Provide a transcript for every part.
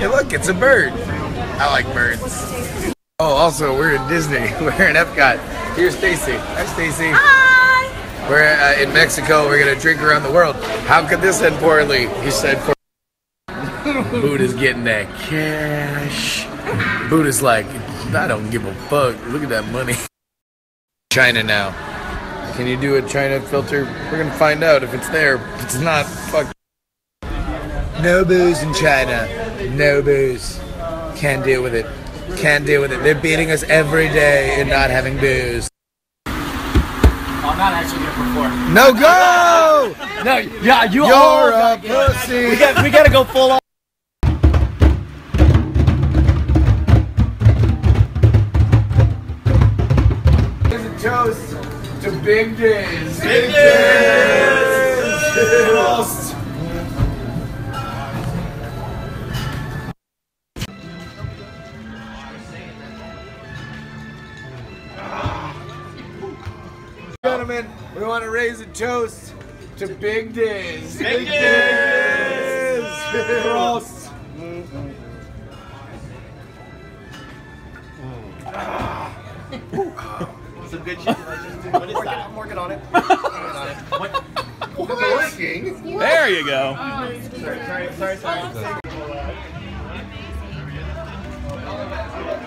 Hey, look, it's a bird. I like birds. Oh, also, we're in Disney. We're in Epcot. Here's Stacy. Hi, Stacy. Hi. We're uh, in Mexico. We're gonna drink around the world. How could this end poorly? He said. Poor- Buddha's getting that cash. Buddha's like, I don't give a fuck. Look at that money. China now. Can you do a China filter? We're gonna find out if it's there. If it's not, fuck. No booze in China. No booze. Can't deal with it. Can't deal with it. They're beating us every day in not having booze. I'm not actually gonna perform. No go! No, yeah, you You're all a got- yeah. pussy. We got, we gotta go full on. Here's a toast to big days. Big Toast. Gentlemen, we want to raise a toast to big days. Big days. Toast. Some good shit. What is that? I'm working on it. Working. There you go. Sorry, sorry, sorry, sorry. Oh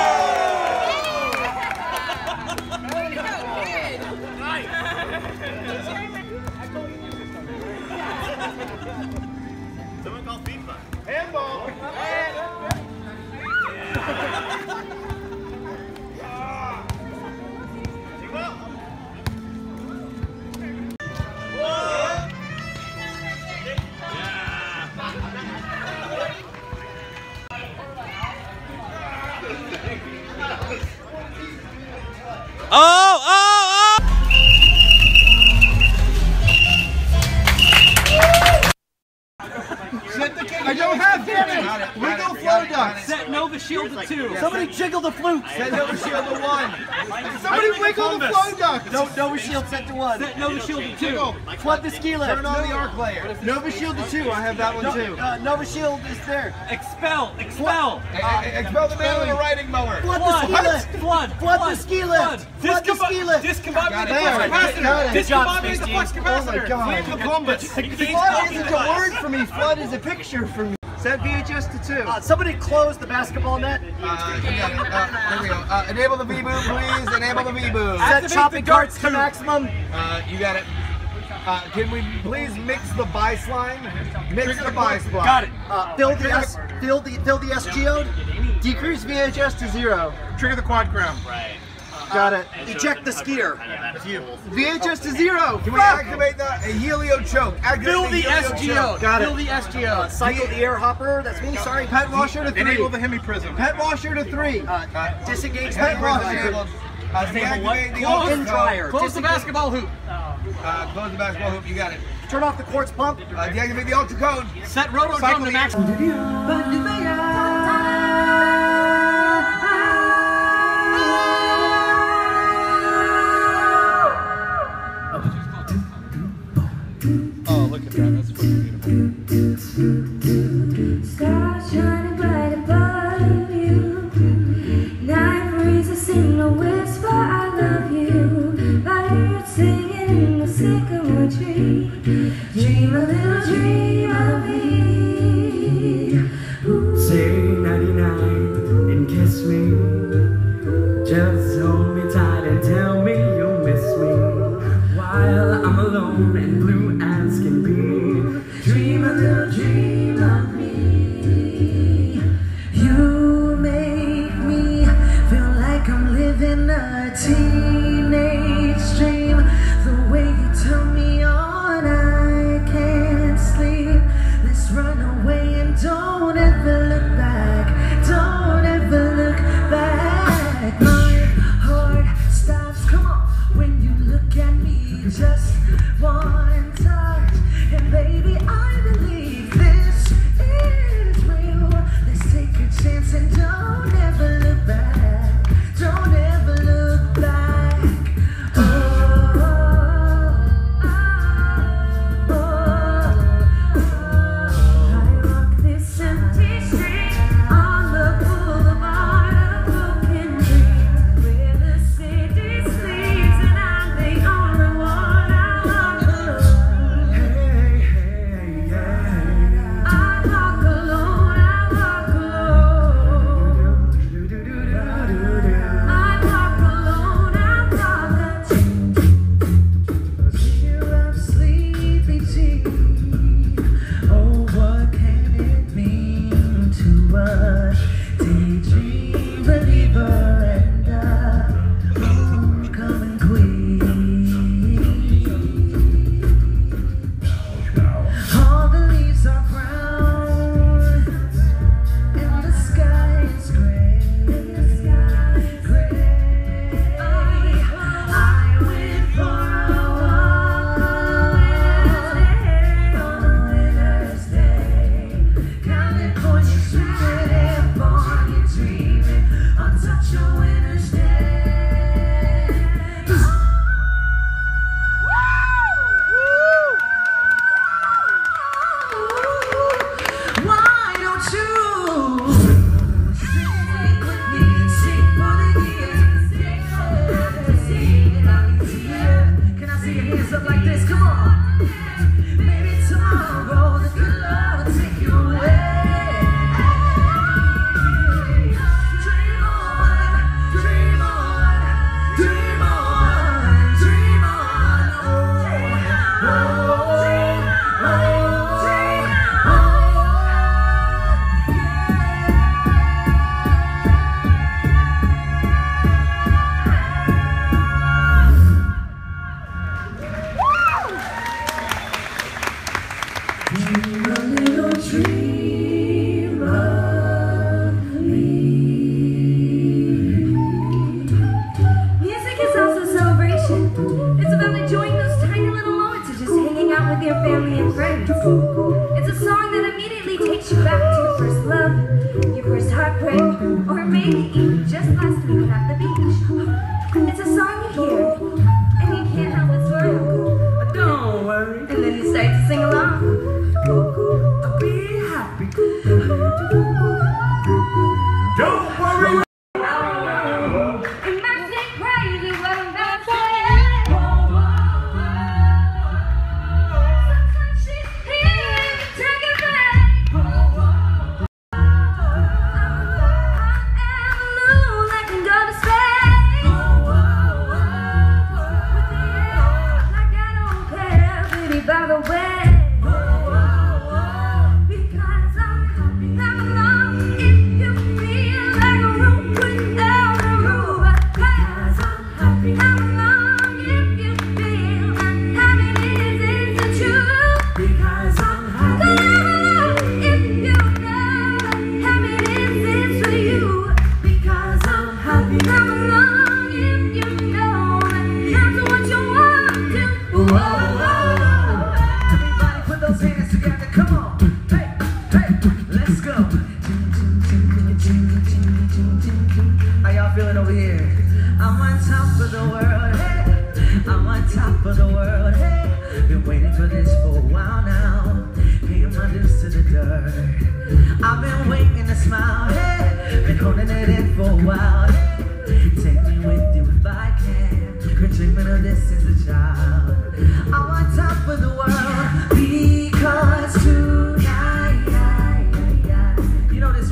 oh, Nova Shield to two. Somebody jiggle the flute. Set Nova Shield to one. Somebody wiggle the flow duck. No, Nova Shield set to one. Set Nova Shield to two. Flood the ski lift. Turn on the arc layer. Nova Shield to two. I have that one too. Uh, Nova Shield is there. Expel, expel. Expel the man with a riding mower. Flood the ski lift. Flood, Flood the ski lift. Flood the ski lift. Discombobulate the There, flux got capacitor. it. Discombobulate the flux Oh my capacitor. god. Flame to Columbus. Flood isn't a word for me. Flood is a picture for me. Set VHS to two. Uh, somebody close the basketball net. Uh, you got it. Uh, there we go. Uh, enable the V-boom, please. Enable the V-boom. Set Set shopping carts to maximum. Uh, you got it. Uh, can we please mix the bice line? Mix the bice line. Got it. Uh, fill the S. Fill the fill the S geode. Decrease VHS to zero. Trigger the quad crown. Got it. Eject the skier. VHS to zero. Can we activate the uh, helio choke? Activate Fill the helio SGO. Got it. Fill the SGO. Cycle the air hopper. That's me. Sorry. Pet washer to three. Enable the hemi prism. Pet washer to three. Uh, Disengage Pet pet washer washer. Uh, the Close In dryer. Close the basketball hoop. Uh, close the basketball hoop. You got it. Turn off the quartz pump. Uh, deactivate the ultra code. Set roto Cycle drum to the- max.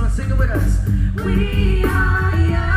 Sing it with us. We are young,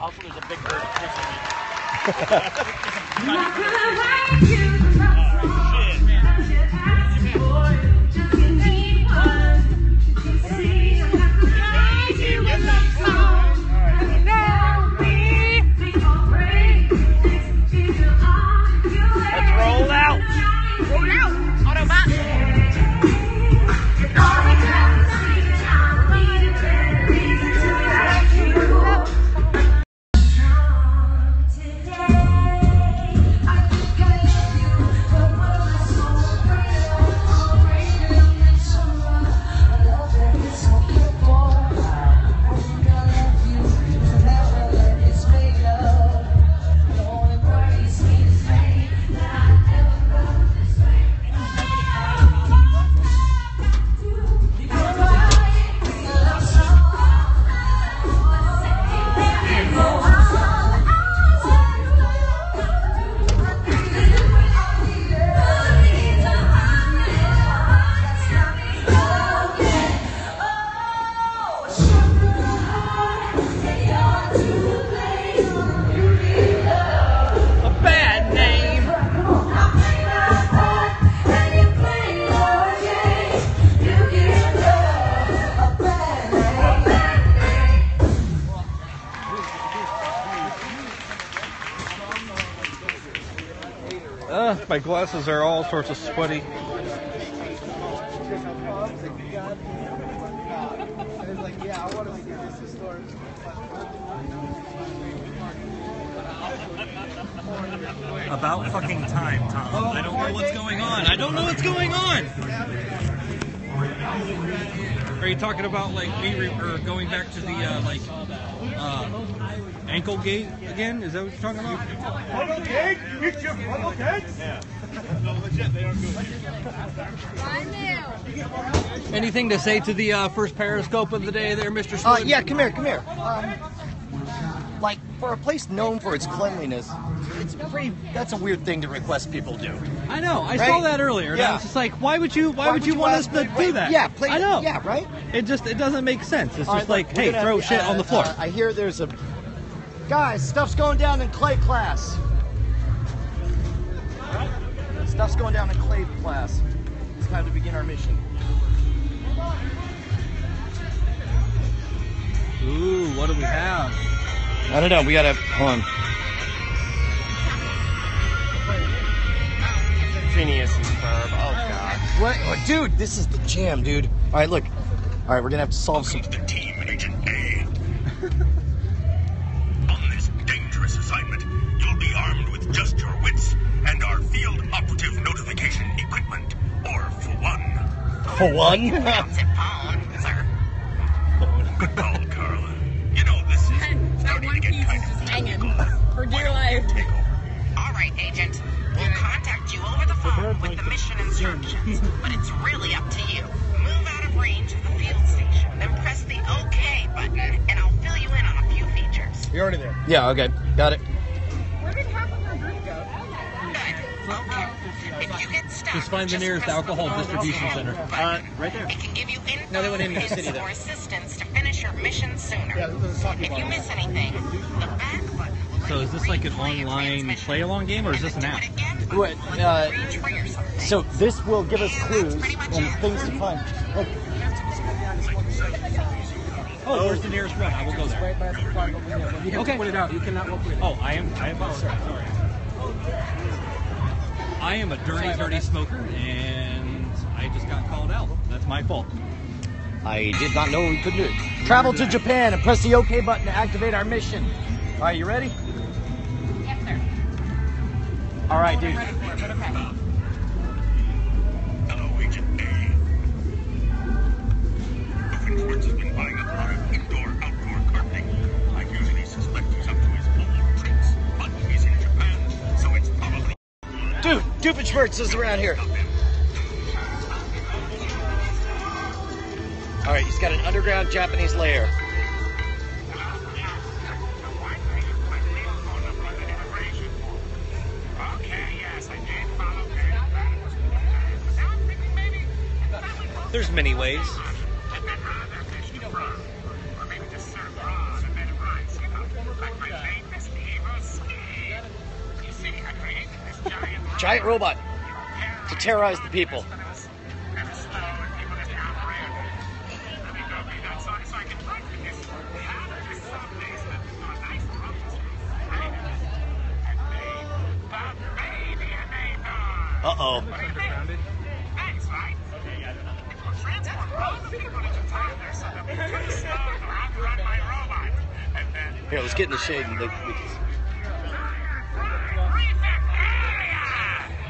Also, there's a big bird chasing me. My glasses are all sorts of sweaty. About fucking time, Tom. I don't know what's going on. I don't know what's going on. Are you talking about like me re- or going back to the uh, like uh, ankle gate again? Is that what you're talking about? Funnel cake? Get your funnel cakes? Yeah. No, legit, they are good. I knew. Anything to say to the uh, first Periscope of the day, there, Mr. Uh, yeah, come here, come here. Um, like for a place known for its cleanliness, it's pretty. That's a weird thing to request people do. I know. I Right? saw that earlier, and I was just like, why would you? Why, would you, want us to do that? Yeah, play. I know. Yeah, right. It just it doesn't make sense. It's All just right, like, hey, throw have- shit on the uh, floor. uh, I hear there's a guys. Stuff's going down in clay class. Stuff's going down in clay class. It's time to begin our mission. Ooh, what do we have? I don't know. We gotta hold on. Phineas and Ferb. Oh, oh god. What, oh, dude? This is the jam, dude. All right, look. All right, we're gonna have to solve some. the team, Agent A. On this dangerous assignment, you'll be armed with just your wits and our field operative notification equipment. Or for one. For one. Instructions, but it's really up to you. Move out of range of the field station, then press the OK button, and I'll fill you in on a few features. You're already there. Yeah. Okay. Got it. Where did half of your group go? Good. Okay. If you get stuck, Just find the nearest alcohol the distribution OK center. Uh, right there. It can give you info, No, they the city, though. or assistance to finish your mission sooner. if you miss anything, the back button So is this like an online play along game or is this an app? What? Uh, so this will give us clues and things to find. Look, Oh, where's the nearest one? I will go there. Right by the flag over here. When you have Okay. to put it out, you cannot walk with it. Oh, I am. I am. Oh, sorry. sorry. I am a dirty, dirty smoker, and I just got called out. That's my fault. I did not know we could do it. Travel to Japan and press the OK button to activate our mission. Right, you ready? All right, dude. Okay. Hello, Agent A. Doofenshmirtz has been buying a lot of indoor-outdoor carpeting. I usually suspect he's up to his old tricks, but he's in Japan, so it's probably Dude, Doofenshmirtz is around here. All right, he's got an underground Japanese lair. There's many ways. Giant robot to terrorize the people. Uh oh. Here, let's get in the shade and look. we can-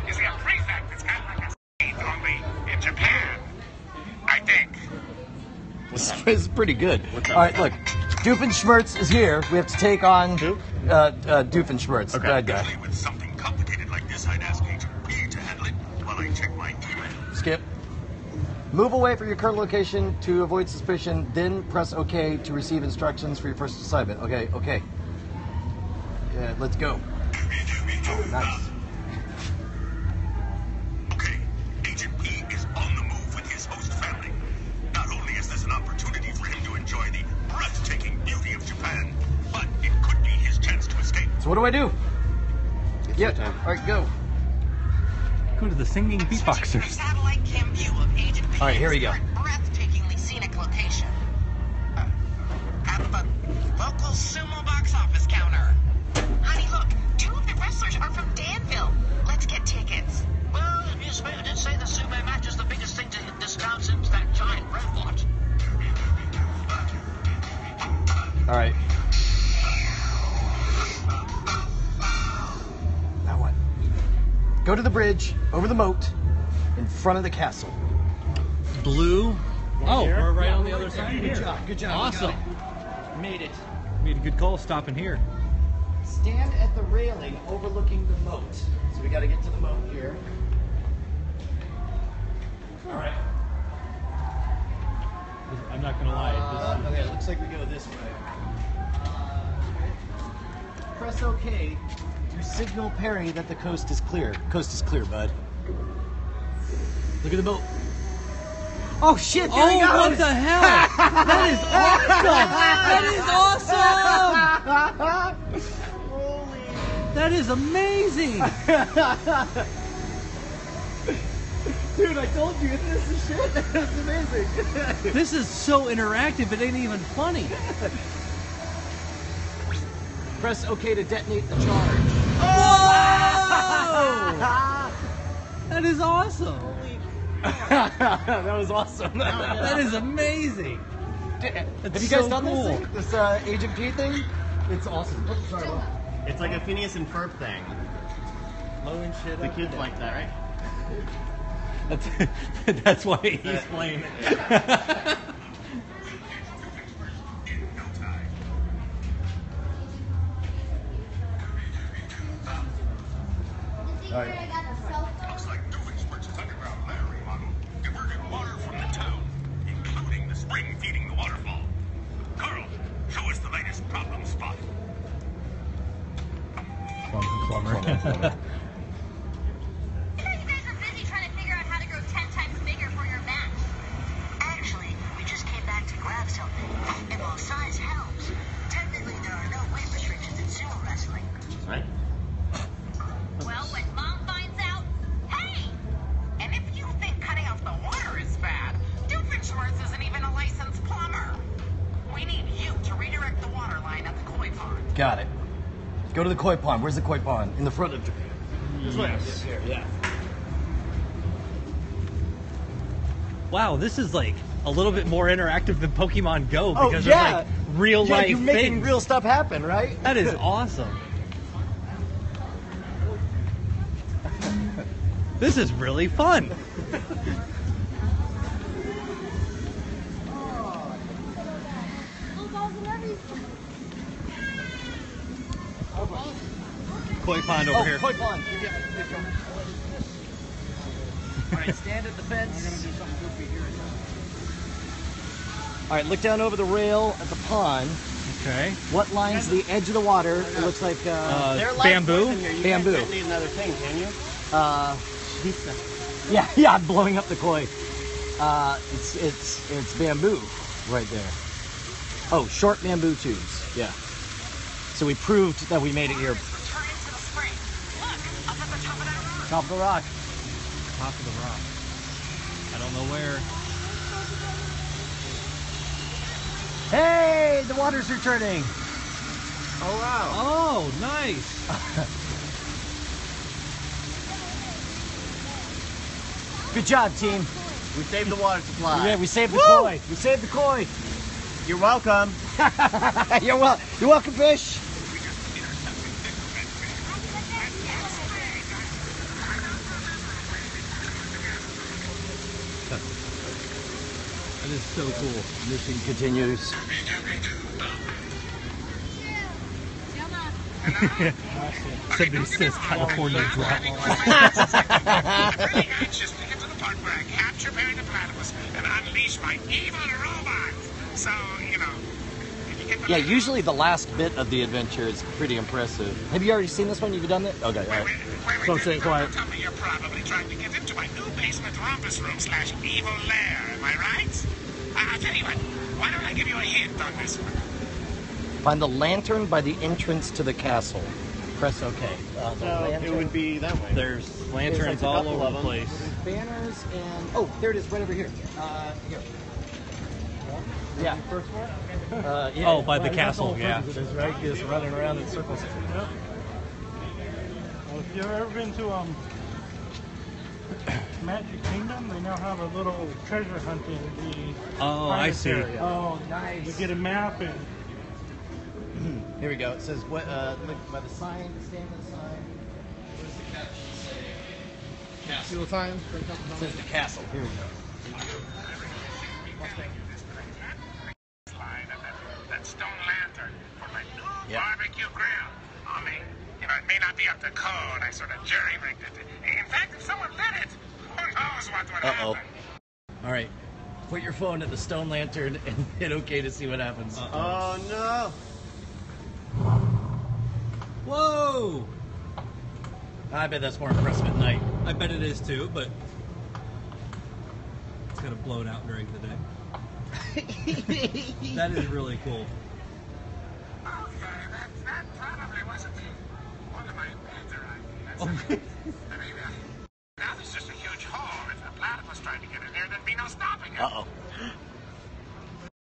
You see, a prefect is kind of like a state only in Japan. I think. This is pretty good. All right, look. Doofenshmirtz is here. We have to take on uh, uh, Doofenshmirtz, the bad guy. With something complicated like this, I'd ask Agent to handle it while I check my email. Skip. Move away from your current location to avoid suspicion, then press OK to receive instructions for your first assignment. Okay, okay. Yeah, let's go. Nice. Okay, Agent P is on the move with his host family. Not only is this an opportunity for him to enjoy the breathtaking beauty of Japan, but it could be his chance to escape. So what do I do? Yep. All right, go. Go to the singing beatboxers. All right, here we go. Breathtakingly scenic location. Uh, at the local sumo box office counter. Honey, look, two of the wrestlers are from Danville. Let's get tickets. Well, Miss May did say the sumo match is the biggest thing to hit this town since that giant robot. All right. Now what? Go to the bridge, over the moat, in front of the castle. Blue. Oh, we're right on the other side. Good job. Good job. Awesome. Made it. Made a good call stopping here. Stand at the railing overlooking the moat. So we got to get to the moat here. All right. I'm not gonna lie. Uh, okay, it looks like we go this way. Press OK to signal Perry that the coast is clear. Coast is clear, bud. Look at the boat. Oh shit! There oh, what the hell? that is awesome! That is awesome! That is amazing! Dude, I told you, this is shit. That's amazing. this is so interactive, it ain't even funny. Press OK to detonate the charge. Whoa! that is awesome. That was awesome. That is amazing. Have you guys so done cool. this thing? This uh, Agent P thing? It's awesome. Oops, sorry, Will. It's like a Phineas and Ferb thing. Blowing shit The up. kids like that, right? That's, that's why he's playing. Looks ハハハ。Where's the koi pond? In the front of Japan. This way. Yeah. Wow, this is like a little bit more interactive than Pokemon Go Oh, because yeah. there's like real yeah, life you're making things. real stuff happen, right? That is awesome. this is really fun. Koi pond over oh, here. Koi pond. All right, stand at the fence. All right, look down over the rail at the pond. Okay. What lines the edge of the water? It looks like uh, Uh, There are lights bamboo? You Bamboo. Can't need another thing, can you? uh, yeah, yeah, I'm blowing up the koi. Uh, it's it's it's bamboo right there. Oh, short bamboo tubes. Yeah. So we proved that we made it here. Return into the spring. Look, up at the top of that rock. Top of the rock. Top of the rock. I don't know where. Hey, the water's returning. Oh wow. Oh, nice. Good job, team. We saved the water supply. Yeah, we saved the Woo! koi. We saved the koi. You're welcome. you're well. You're welcome, fish. So cool. Mission continues. Somebody says California drought. Pretty anxious to get to the part where I capture Perry the Platypus and unleash my evil robot. So, you know, if you get the Yeah, usually the last bit of the adventure is pretty impressive. Have you already seen this one? You've done it? Okay, all right. Wait, So wait, stay wait, quiet. Tell me you're probably trying to get into my new basement rumpus room slash evil lair. Am I right? I- I'll tell you what. Why don't I give you a hint on this one? Find the lantern by the entrance to the castle. Press OK. Uh, the So it would be that way. There's There's lanterns like all over the place. There's banners and oh, there it is, right over here. Uh, here. Yeah. Uh, yeah. Oh, by the castle, yeah. It is right, just running around in circles. Well, if you've ever been to um, Magic Kingdom, they now have a little treasure hunt in the Oh, I see. area. Oh, nice. You get a map and Here we go. It says what? Uh, look by the sign. Stand by the sign. What does the caption say? Castle. time. It says the castle. Here we go. That, that stone lantern for my new Yeah. barbecue grill. Only, you know, it may not be up to code. I sort of jury rigged it. In fact, if someone lit it, who knows what would Uh oh. happen. All right. Put your phone at the stone lantern and hit OK to see what happens. Oh no. Whoa! I bet that's more impressive at night. I bet it is too, but it's gonna blow it out during the day. that is really cool. Okay, that, that probably wasn't one of my better ideas. I stopping it. Uh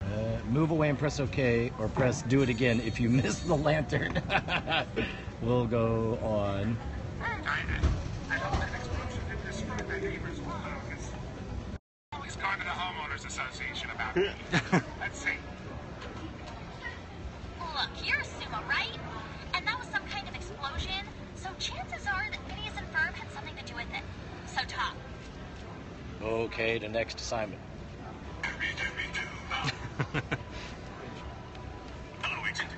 oh. Uh, move away and press OK, or press do it again if you miss the lantern. we'll go on. I, I, I hope that explosion didn't destroy my neighbor's window. 'cause I'm always going to the homeowners association about it. Let's see. Look, you're a sumo, right? And that was some kind of explosion, so chances are that Phineas and Ferb had something to do with it. So top. Okay, to next assignment. Hello, Agent.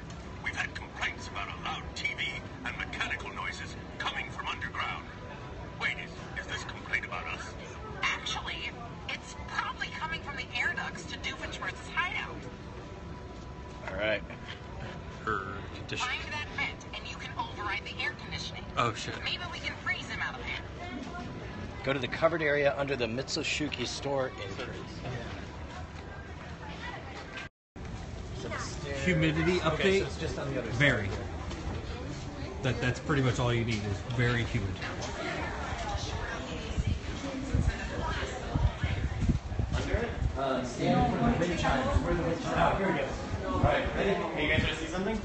We've had complaints about a loud TV and mechanical noises coming from underground. Wait, is, is this complaint about us? Actually, it's probably coming from the air ducts to Doofenshmirtz's hideout. All right. Her condition. Find that vent, and you can override the air conditioning. Oh shit. Maybe we can freeze him out of there. Go to the covered area under the Mitsukoshi store entrance. Humidity update. Okay, so it's just on the other side. Very. That that's pretty much all you need is very humid. Uh, stand in front of the wind chimes. Where the wind chimes? Oh, here we go. All right, ready? Hey, you guys want to see something?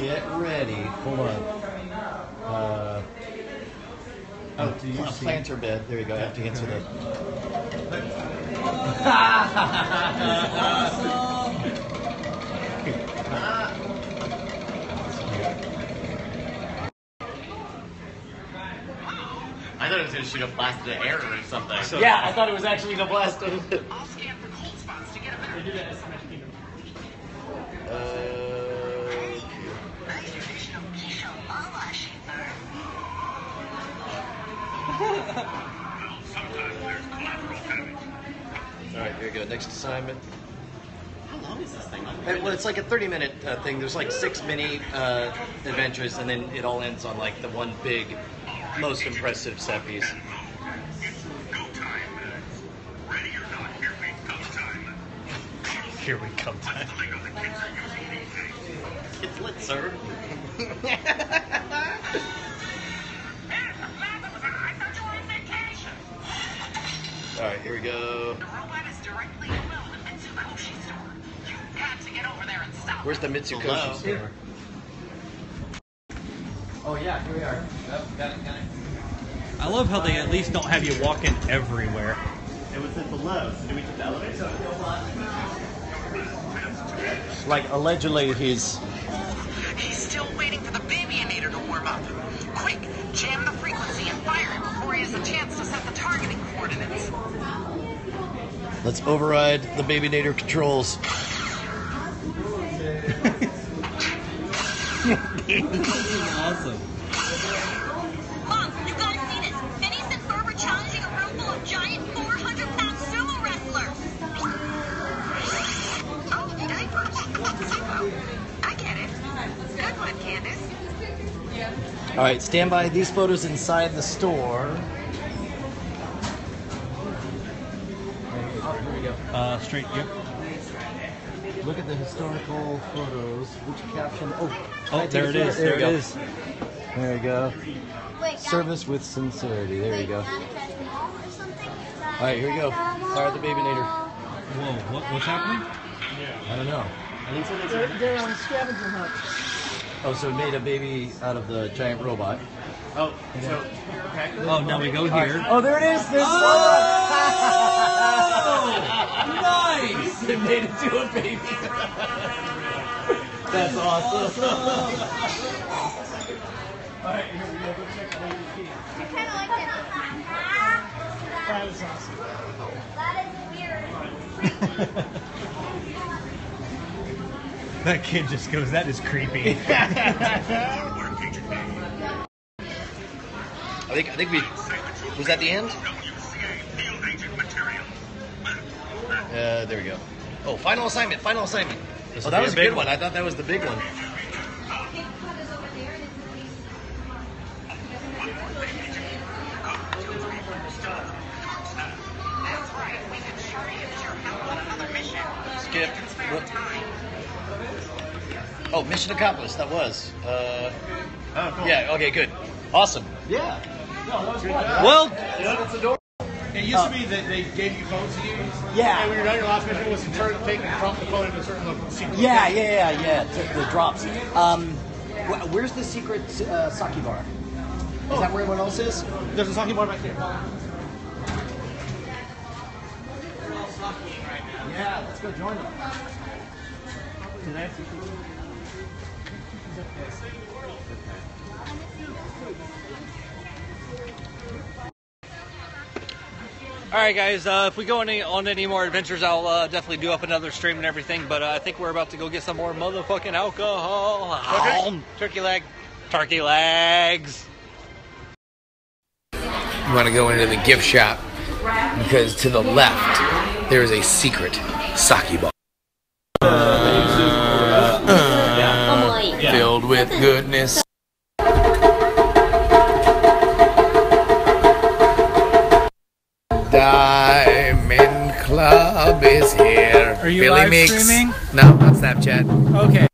Get ready. Hold on. Uh, Oh, do you a see- planter bed. There you go. I have to answer the. I thought it was gonna shoot a blast of air or something. yeah, I thought it was actually gonna blast it. I'll scan for cold spots to get a better They do that in Smash Kingdom. Uh, Nice traditional Keisha Lala shaper. Sometimes there's collateral damage. all right, here we go. Next assignment. How long is this thing? Uh, Well, it's like a 30 minute uh, thing. There's like six mini uh, adventures, and then it all ends on like the one big, most impressive set piece. It's go time. Ready or not, here we come time. Here we come. What's the lingo the kids are using these days? It's lit, sir. Hey, I'm glad that was on. I thought you were on vacation. All right, here we go. The robot is directly below the Mitsukoshi store. You got to get over there and stop. Where's the Hello. Mitsukoshi store? Oh yeah, here we are. Yep, got it, got it. I love how they at least don't have you walking everywhere. It was at below. So do we take the elevator? Like allegedly, he's He's still waiting for the babyinator to warm up. Quick, jam the frequency and fire it before he has a chance to set the targeting coordinates. let's override the babyinator controls. All right, stand by. These photos inside the store. Oh, here we go. Uh, straight. Yep. Look at the historical photos. Which caption? Oh, Oh, there it is. There There you it go. is. There you go. Wait, Service with sincerity. There you go. Gotta catch them all or something? All right, here we go. Fire the babyinator. Whoa, what, what's happening? I don't know. They're, they're on scavenger hunt. Oh, so it made a baby out of the giant robot. Oh, so okay. Oh, now we go here. Oh, there it is. There's oh! nice! It made it to a baby. That's awesome. Alright, here we go. Go check out Lady Key. I kinda like that. That is awesome. That is weird. That kid just goes, that is creepy. I think I think we was that the end. WCA field agent material. Uh, there we go. Oh, final assignment. Final assignment. This oh, that was a a good one. one. I thought that was the big one. That's right. We can sure use your help on another mission. Skip. Can spare What? time. Oh, mission accomplished. That was. Uh, Oh, cool. yeah. Okay. Good. Awesome. Yeah. well, It used to be that they gave you phones to use. Yeah. And when you're done your last mission, was to turn, take and drop the phone into a certain local secret. Yeah, yeah, yeah, yeah. t- The drops. Um, wh- where's the secret uh, sake bar? Is that where everyone else is? There's a sake bar back there. Yeah. Let's go join them. All right, guys. Uh, if we go any, on any more adventures, I'll uh, definitely do up another stream and everything. But uh, I think we're about to go get some more motherfucking alcohol. Um, Turkey leg, turkey legs. You want to go into the gift shop because to the left there is a secret sake bar. With goodness. Diamond Club is here. Are you Billy live Meeks. streaming? No, on Snapchat. Okay.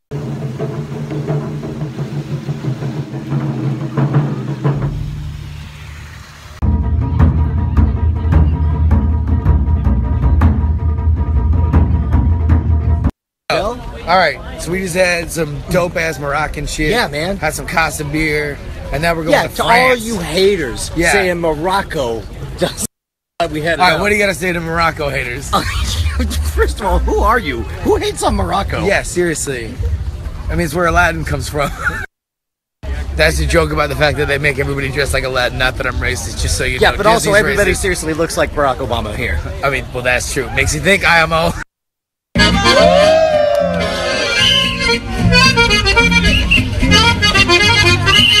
All right, so we just had some dope ass Moroccan shit. Yeah, man. Had some Casa beer. And now we're going yeah, to to all France. you haters Yeah. saying Morocco does we had All right, up. what do you got to say to Morocco haters? First of all, who are you? Who hates on Morocco? Yeah, seriously. I mean, it's where Aladdin comes from. That's a joke about the fact that they make everybody dress like Aladdin. Not that I'm racist, just so you Yeah, know. but also Disney's everybody racist. seriously looks like Barack Obama here. I mean, well, that's true. Makes you think IMO.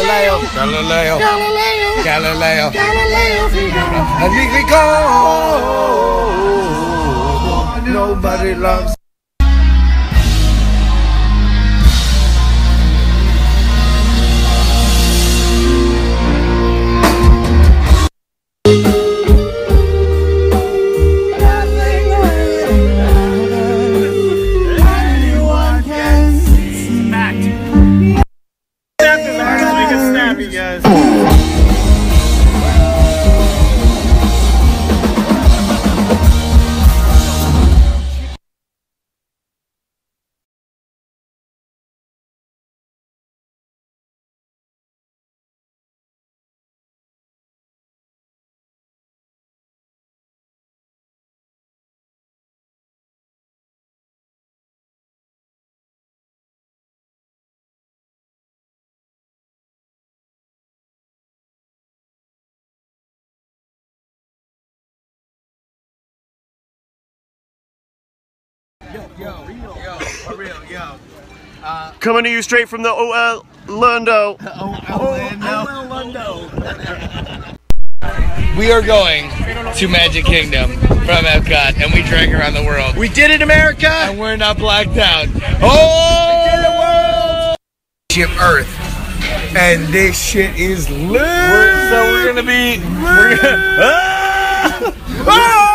Galileo. Galileo. Galileo. Galileo. Galileo Figaro. Magnifico. Nobody loves. Snap, Coming to you straight from the OL Lundo. we are going to Magic Kingdom from Epcot, and we drank around the world. We did it, America! And we're not blacked out. Oh! We did it, Ship Earth. And this shit is lit. so we're gonna be. We're gonna, Ah!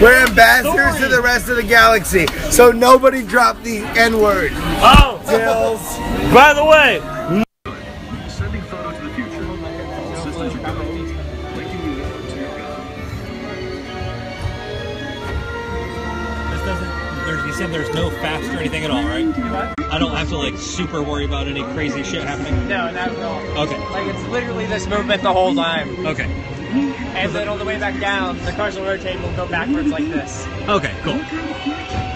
We're ambassadors to the rest of the galaxy. So nobody drop the N word. Oh, by the way, Sending photo to the future. Systems are go. Linking unit to your gun. This doesn't. There's, you said there's no fast or anything at all, right? I don't have to like super worry about any crazy shit happening. No, not at all. Okay. Like it's literally this movement the whole time. Okay. And then on the way back down, the cars will rotate and will go backwards like this. Okay. Cool.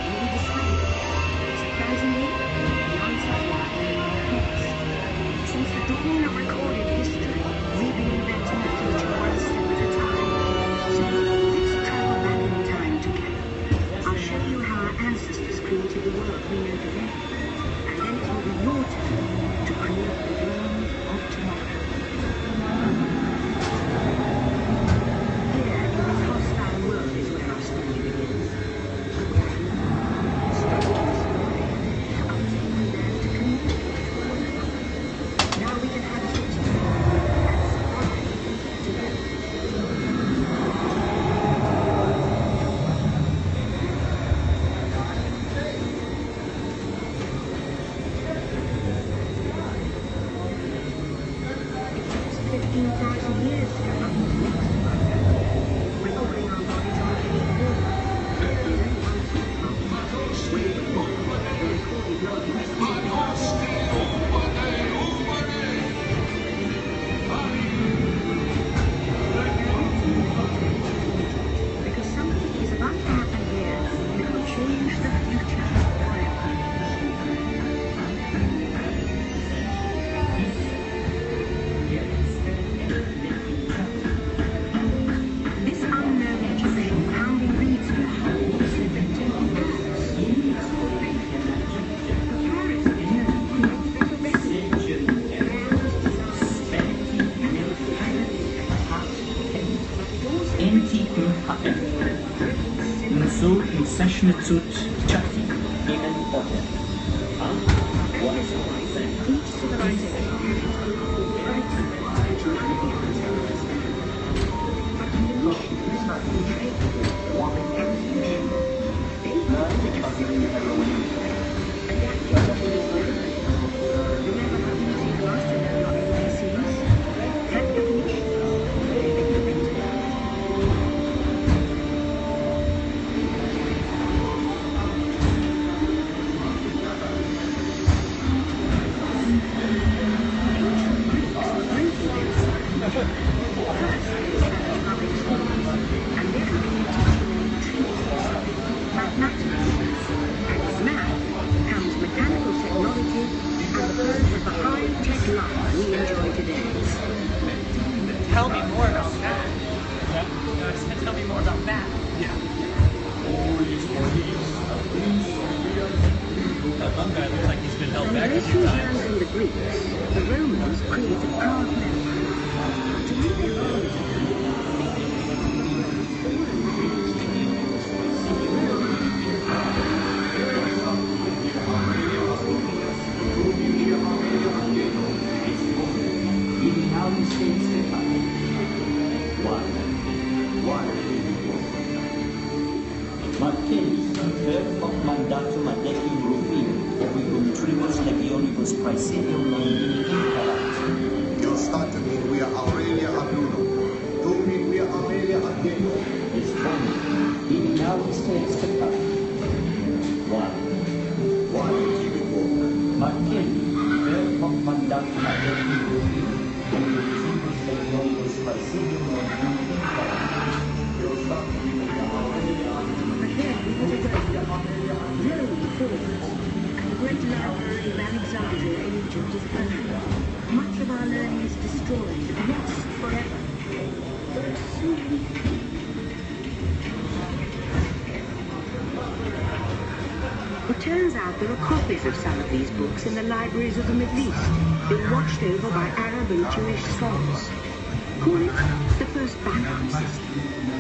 There are copies of some of these books in the libraries of the Middle East, being watched over by Arab and Jewish scholars. Call it the first backup system.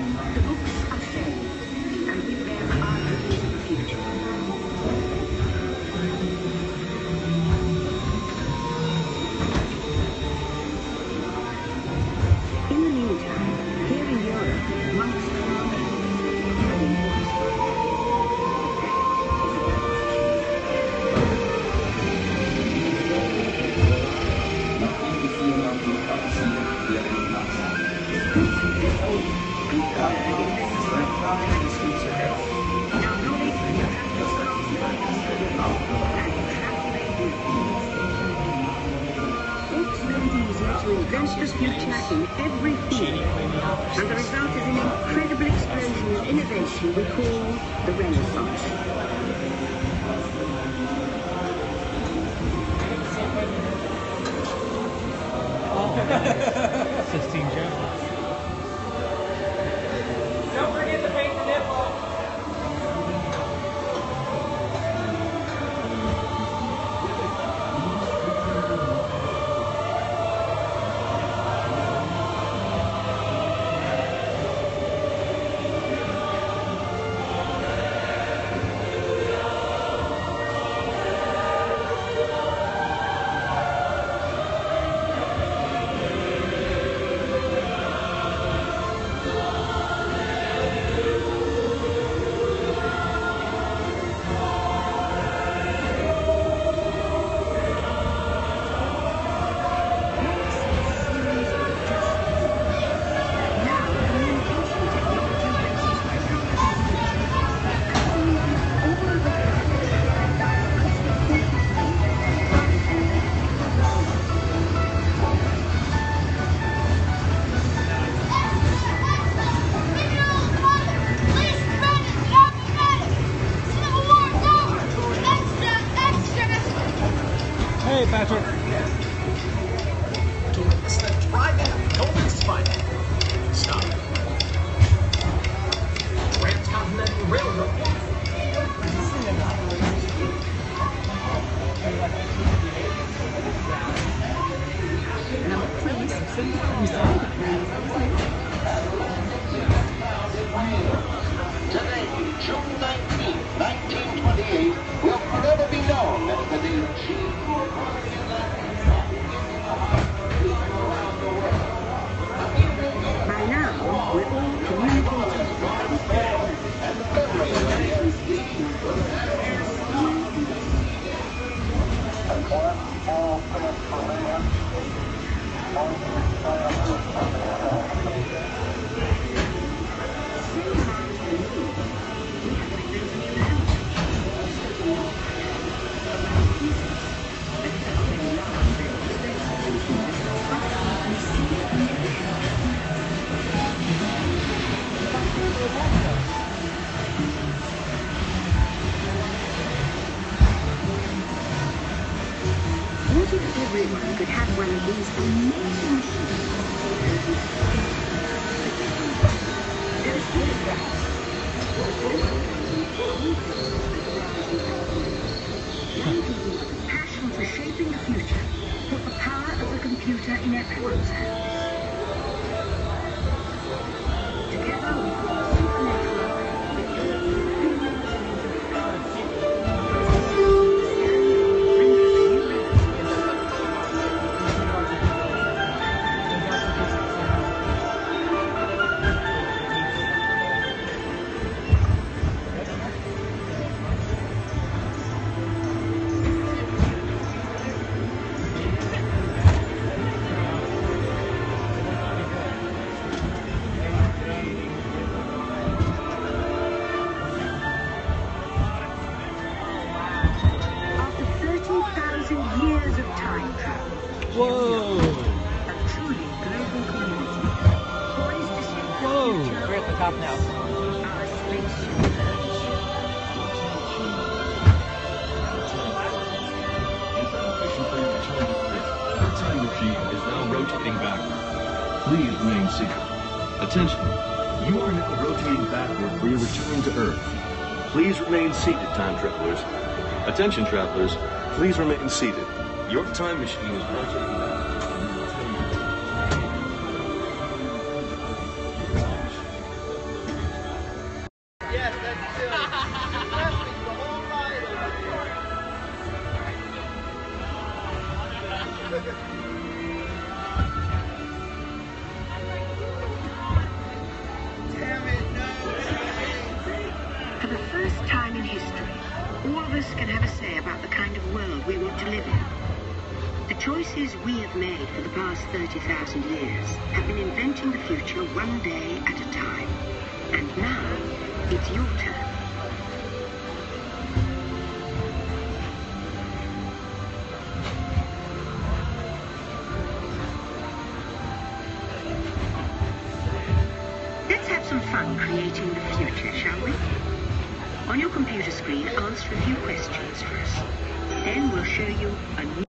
Attention travelers, please remain seated. Your time machine is approaching. For the first time in history, all of us can have a say about the kind of world we want to live in. The choices we have made for the past 30,000 years have been inventing the future one day at a time. And now, it's your turn. screen, ask a few questions first. Then we'll show you a new...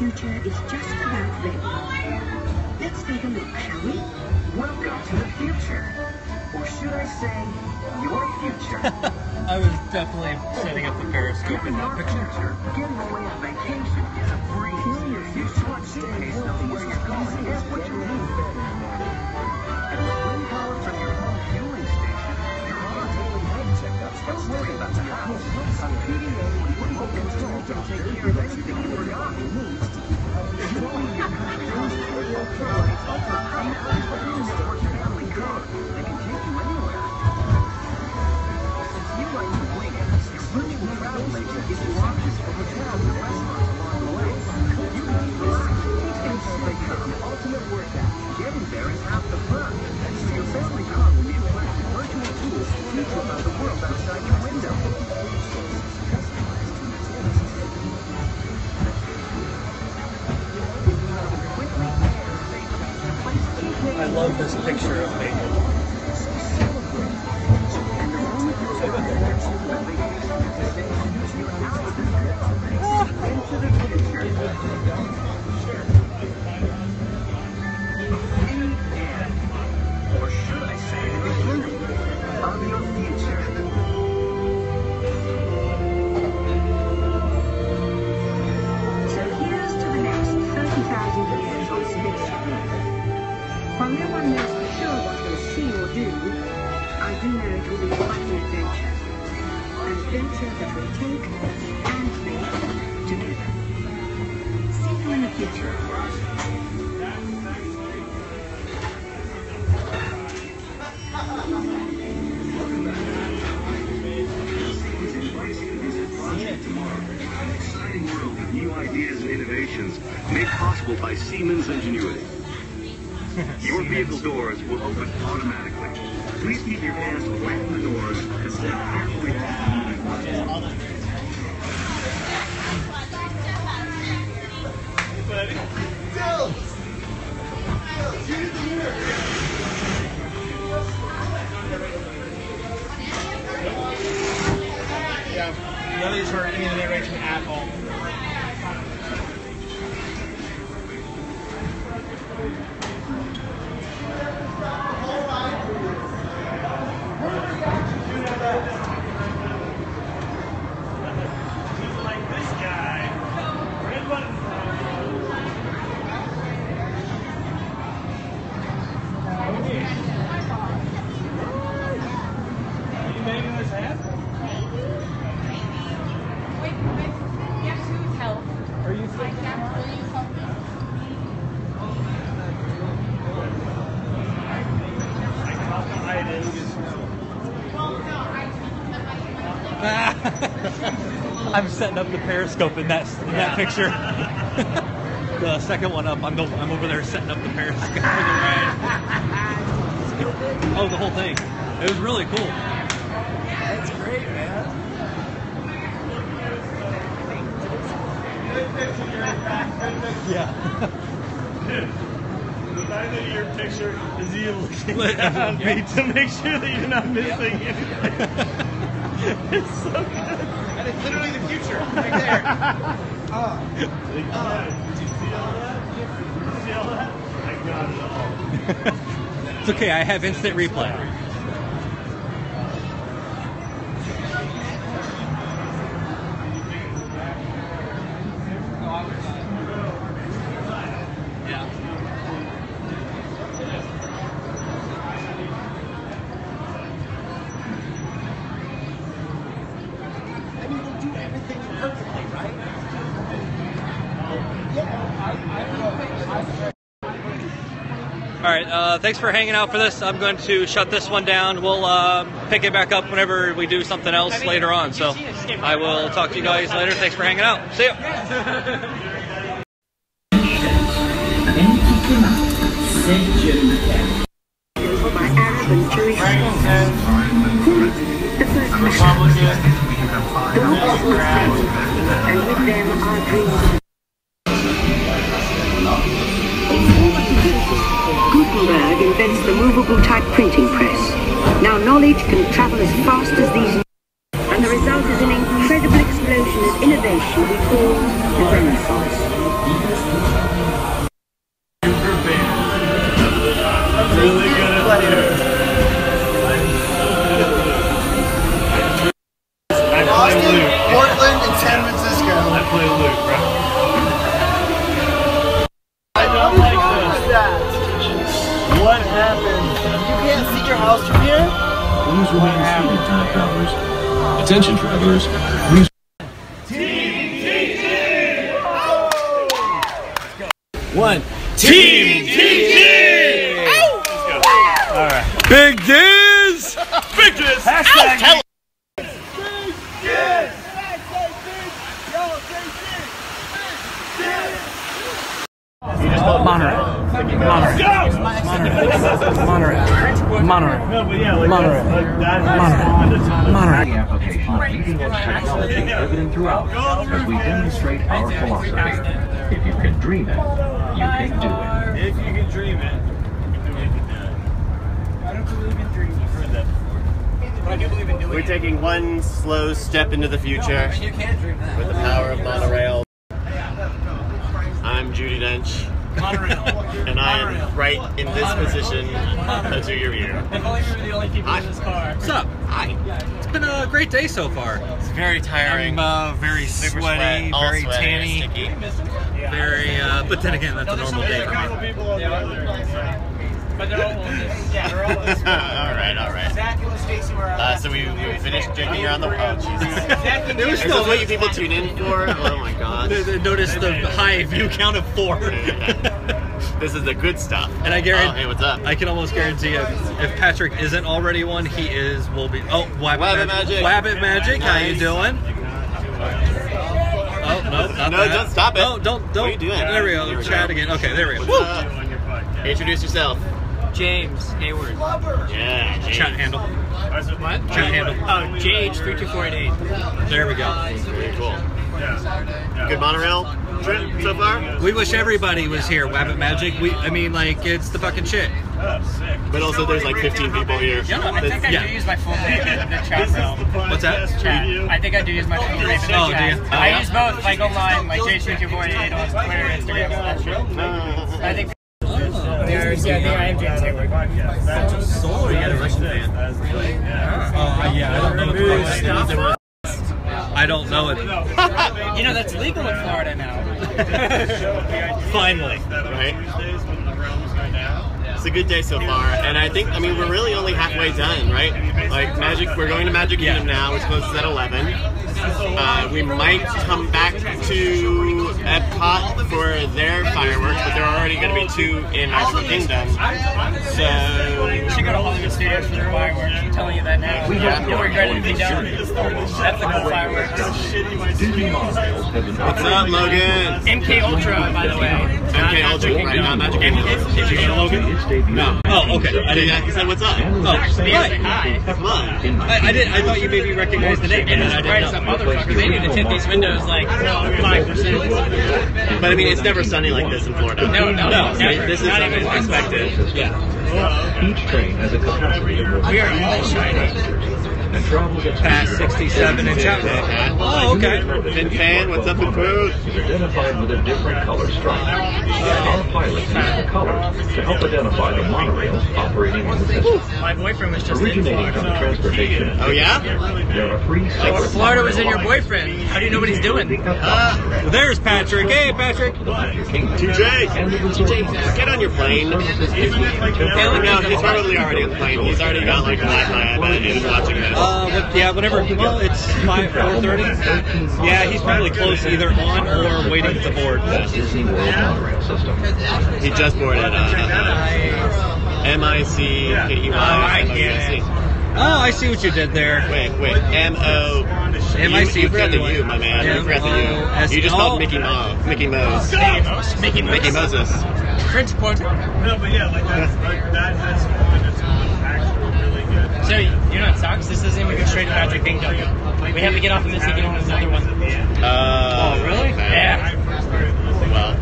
future is just about ready. Let's take a look. love this picture of Megan. Oh. Doors will open automatically. Please keep your hands setting up the periscope in that in that picture. the second one up, I'm go, I'm over there setting up the periscope for the ride. oh, the whole thing. It was really cool. That's great, man. Yeah. The fact that your picture is you looking at me to make sure that you're not missing anything. it's so good. And it's literally the future, right there. Uh, uh, Did you see all that? Did you see all that? I got it all. It's okay. I have instant replay. All right. Uh, thanks for hanging out for this. I'm going to shut this one down. We'll uh, pick it back up whenever we do something else later on. So I will talk to you guys later. Thanks for hanging out. See ya. by Arab and Jewish. The first Republican, those who and with them our dreams. The movable type printing press. Now knowledge can travel as fast as these and the result is an incredible explosion of innovation we call the Renaissance. Really good at I play Portland, and San Francisco. I play Luke, bro. Can't see your house from here? Please remain seated, time travelers. Attention, travelers. Please. One. Team TT! All right. Big Diz! Big Diz! Hashtag. Monorail. Monorail. Monorail. Monorail. Monorail. that Monorail. Monorail. application of leading-edge technology evident throughout as we demonstrate our philosophy. If you can dream it, you can do it. If you can dream it, you can do it. I don't believe in dreams. I've heard that before. But I do believe in doing We're taking one slow step into the future You can dream that. with the power of monorail. I'm Judi Dench. And I am right in this position to do your review. If only we were the only people in this car. What's up? Hi. It's been a great day so far. It's very tiring. I'm uh, very Super sweaty, sweat, very sweaty, tanny, sticky. very. Uh, but then again, that's a normal day for me. But they're all on. Yeah, they're all on this. all right, all right. Zach and Stacy were Uh, so we, we finished drinking around the. Oh Jesus! There was Is no- what you people tune in for? Oh my god! Notice the high view count of four. this is the good stuff. And I guarantee. Oh, hey, what's up? I can almost guarantee if, if Patrick isn't already one, he is. Will be. Oh, Wabbit, Wabbit Magic. Magic. Wabbit Magic. How you doing? Oh no, not No, that. don't stop it. No, don't, don't. What are you doing? There we go. There we Chat go. again. Okay, there we go. What's up? Introduce yourself. James Hayward. Yeah, James. Chat handle. What? Chat handle. Oh, JH32488. There we go. Very cool. Good monorail trip so far? We wish everybody was here. Wabbit Magic. We, I mean, like it's the fucking shit. But also, there's like 15 people here. You know, I think I Yeah. do use my full name in the chat room. What's that? Chat. I think I do use my full name in the Oh, do chat. you? I Oh, use both, like online, like JH32488 on Twitter, Instagram, all that shit. I think. There's, yeah, I think I am James Hayward. Soul, or you got a Russian fan? Oh, uh, yeah. I don't know what the fuck I don't know it. You know, that's legal in Florida now. Finally. Right? It's a good day so far, and I think, I mean, we're really only halfway done, right? Like, Magic, we're going to Magic Kingdom now, which closes at 11. Uh, we might come back to Epcot for their fireworks, but there are already going to be two in Magical Kingdom. So, she got go to Hollywood Studios for their fireworks. I'm telling you that now. Yeah. You'll regret it if you don't. That's the cool fireworks. what's up, Logan? MK Ultra, by the way. MK Ultra, right? Not Magic Kingdom. Did you get Logan? No. Oh, okay. I didn't. Yeah, he said, what's up? Oh, right. Hi. Come on. I, I did. I thought you maybe recognized the name, and then I Right, didn't some know. motherfuckers. They need to tip these windows like 5%. But I mean, it's never sunny like this in Florida. No, no, No, never. This is Not even unexpected. Yeah. Each train has a capacity of We are all shiny. And travel gets Past 67 and out. Oh, okay. Fin Pan, what's up with food? is identified with a different color stripe. Our pilots use the colors to help identify the monorails operating in the system. My boyfriend was just in Originating from the transportation. Oh, yeah? There are three Like, Florida was in your boyfriend. How do you know what he's doing? Uh, There's Patrick. Hey, Patrick. TJ, TJ, get on your plane. No, he's probably already on the plane. He's already got like Wi-Fi, I bet, and he's watching this. Uh, but yeah, whatever. Well, it's five, four thirty. Yeah, he's probably close, either on or waiting at the board. Disney World monorail system. He just boarded uh, M-I-C-K-E-Y. I get it. Oh, I see what you did there. Wait, wait, M-O... M-I-C You, you forgot the. U, my man. You forgot the M-O-S- U. You just Oh. called Mickey Mo. Mickey Mo's. Mickey Mouse. Mickey Mouse. Mickey Moses. Prince Pointer. No, but yeah, like that's like that has fun. It's actually So, you know what sucks? This isn't even go straight to Magic Kingdom. We have to get off of this and get on this other one. Uh, Oh, really? Yeah. Well,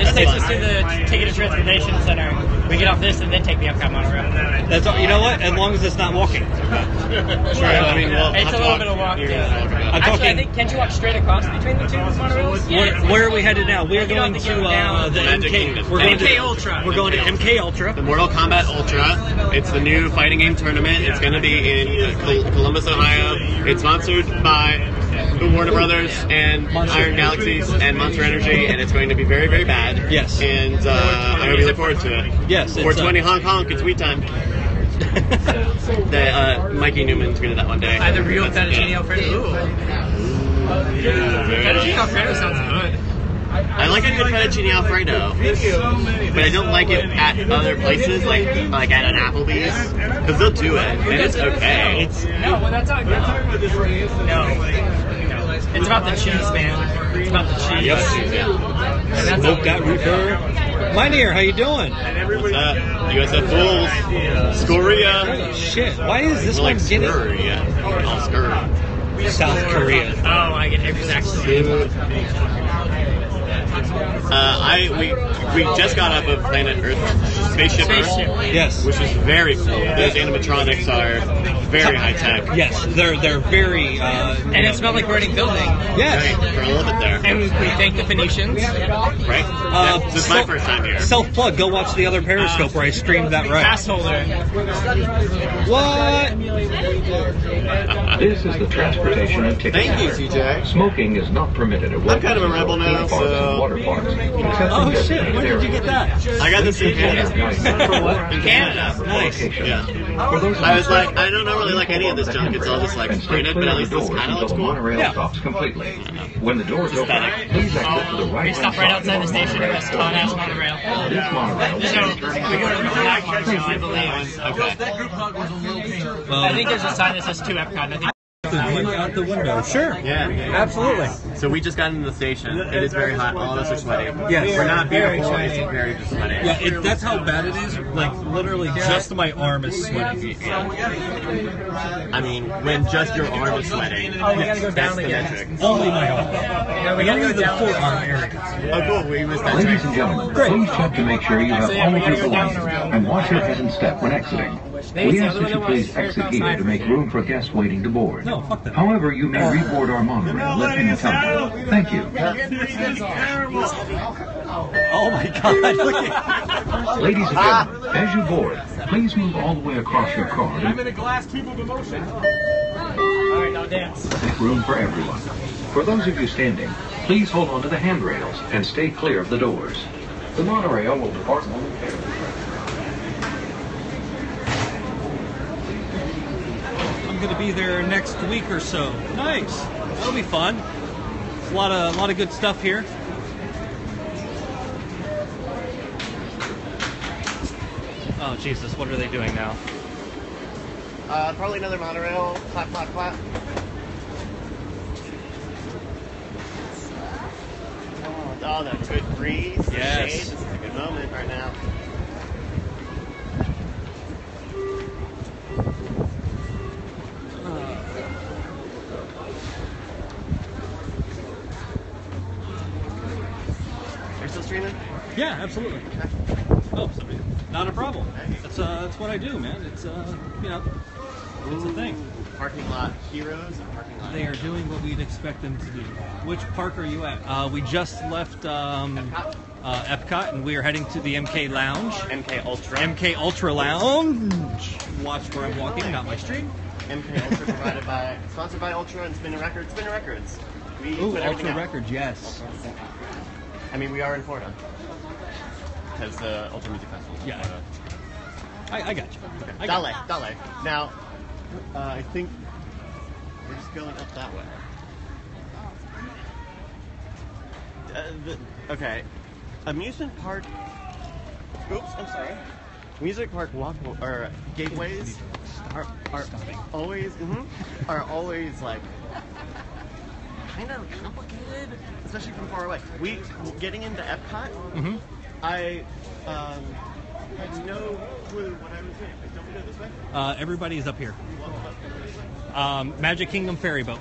This takes fine. us to the Ticket and Transportation Center. We get off this and then take the Epcot monorail. That's all, you know what? As long as it's not walking. Sure, I mean, we'll It's a little bit of walk, yeah. gonna walk around. I'm Actually, I talking- think, can't you walk straight across between the two monorails? Where, where are we headed now? We are You don't going have to to go uh, down. the Magic MK. Kingdom. We're going MK to Ultra. We're going to MK Ultra. The Mortal Kombat Ultra. It's the new fighting game tournament. It's going to be in uh, Col- Columbus, Ohio. It's sponsored by the Warner Brothers and Iron Galaxies and Monster Energy, and it's going to be very, very bad. Yes. And uh, I hope you look forward to it. Yes, it's, 420 uh, honk honk. It's weed time. the, uh, Mikey Newman's going to do that one day. The real That's- fettuccine alfredo. Ooh. Fettuccine alfredo sounds good. I like a good fettuccine alfredo, but I don't like it at other places, like like at an Applebee's, because they'll do it and it's okay. It's No, well, that's not good. No. No. It's about the cheese, man. It's about the cheese. Yep. And that's Smoke that reefer. My dear, how you doing? What's up? USF Bulls, Scoria. Shit, why is this More like one getting Scoria. Oh, Scoria. South Korea? Oh, I get every accent. Uh, I we we just got off of Planet Earth, Spaceship Earth, Spaceship. Yes. which is very cool. Those animatronics are Very high tech. Yes, they're they're very. Uh, And it smelled like we're in building. Yes. Right, for a little bit there. And we, we thank the Phoenicians. Right? Uh, Yeah, this is my first time here. Self plug. Go watch the other Periscope where I streamed that right. Pass holder. What? This is the transportation and ticket. Thank you, TJ. Smoking is not permitted at I'm kind of a rebel now, theme parks and so. water parks. Oh shit! Where did you get that? I got this in Canada. For what? In Canada. Nice. Yeah. For those I was like, I don't really like any of this junk. It's all just like and stay printed, but at least the this doors kind of looks cool. monorail Yeah. stops completely. When the doors open, please exit to the right We stop right outside the station of this con ass monorail. This monorail So we go to the Black I believe. Okay. I think there's a sign that says two Epcot. I think The view out the window. Sure. Yeah, yeah, yeah. Absolutely. So we just got into the station. It is very hot. All of us are sweating. Yes. We're not Very beautiful. sweaty. It's very just sweaty. Yeah, it, that's how bad it is. Like literally, just my arm is sweating. I mean, when just your arm is sweating. Oh, we gotta go that's down the again. metric. Only my arm. No, we gotta go Only the down. forearm area. Oh, cool. We missed that Ladies and gentlemen, please check to make sure you have all of your gotta go down belongings and watch your head and step when exiting. They We ask that you please exit here to make room for guests waiting to board. No, fuck that. However, you may uh, reboard our monorail left in the tunnel. Thank you. Oh my god! Look at Ladies and gentlemen, as you board, please move all the way across your car to in a glass cube of emotion. Alright, now dance. make room for everyone. For those of you standing, please hold on to the handrails and stay clear of the doors. The monorail will depart momentarily. I'm gonna be there next week or so. Nice. That'll be fun. A lot of a lot of good stuff here. Oh Jesus! What are they doing now? Uh, probably another monorail. Clap, clap, clap. Oh, that good breeze. Yes. Shade. This is a good moment right now. Streaming? Yeah, absolutely. Oh, sorry. Not a problem. That's uh, that's what I do, man. It's uh, you know, it's a thing. Parking lot heroes and parking lot. They are doing what we'd expect them to do. Which park are you at? Uh, we just left um, uh, Epcot, and we are heading to the MK Lounge. MK Ultra. MK Ultra Lounge. Watch where I'm walking, not my stream. MK Ultra provided by, sponsored by Ultra and Spinnin' Records. Spinnin' Records. We Ooh, Ultra. Records, yes. I mean, we are in Florida. Because the Ultra Music Festival. is in Yeah. Florida. I, I got you. Okay. I got Dale, Dale. Now, uh, I think we're just going up that way. Uh, the, okay. Amusement park. Oops, I'm sorry. Music park walk or gateways are, are always mhm, are always like kind of complicated, especially from far away. We getting into Epcot. Mhm. I um, had no clue what I was doing. Don't we go this way? Uh, everybody is up here. Um, Magic Kingdom ferry boat.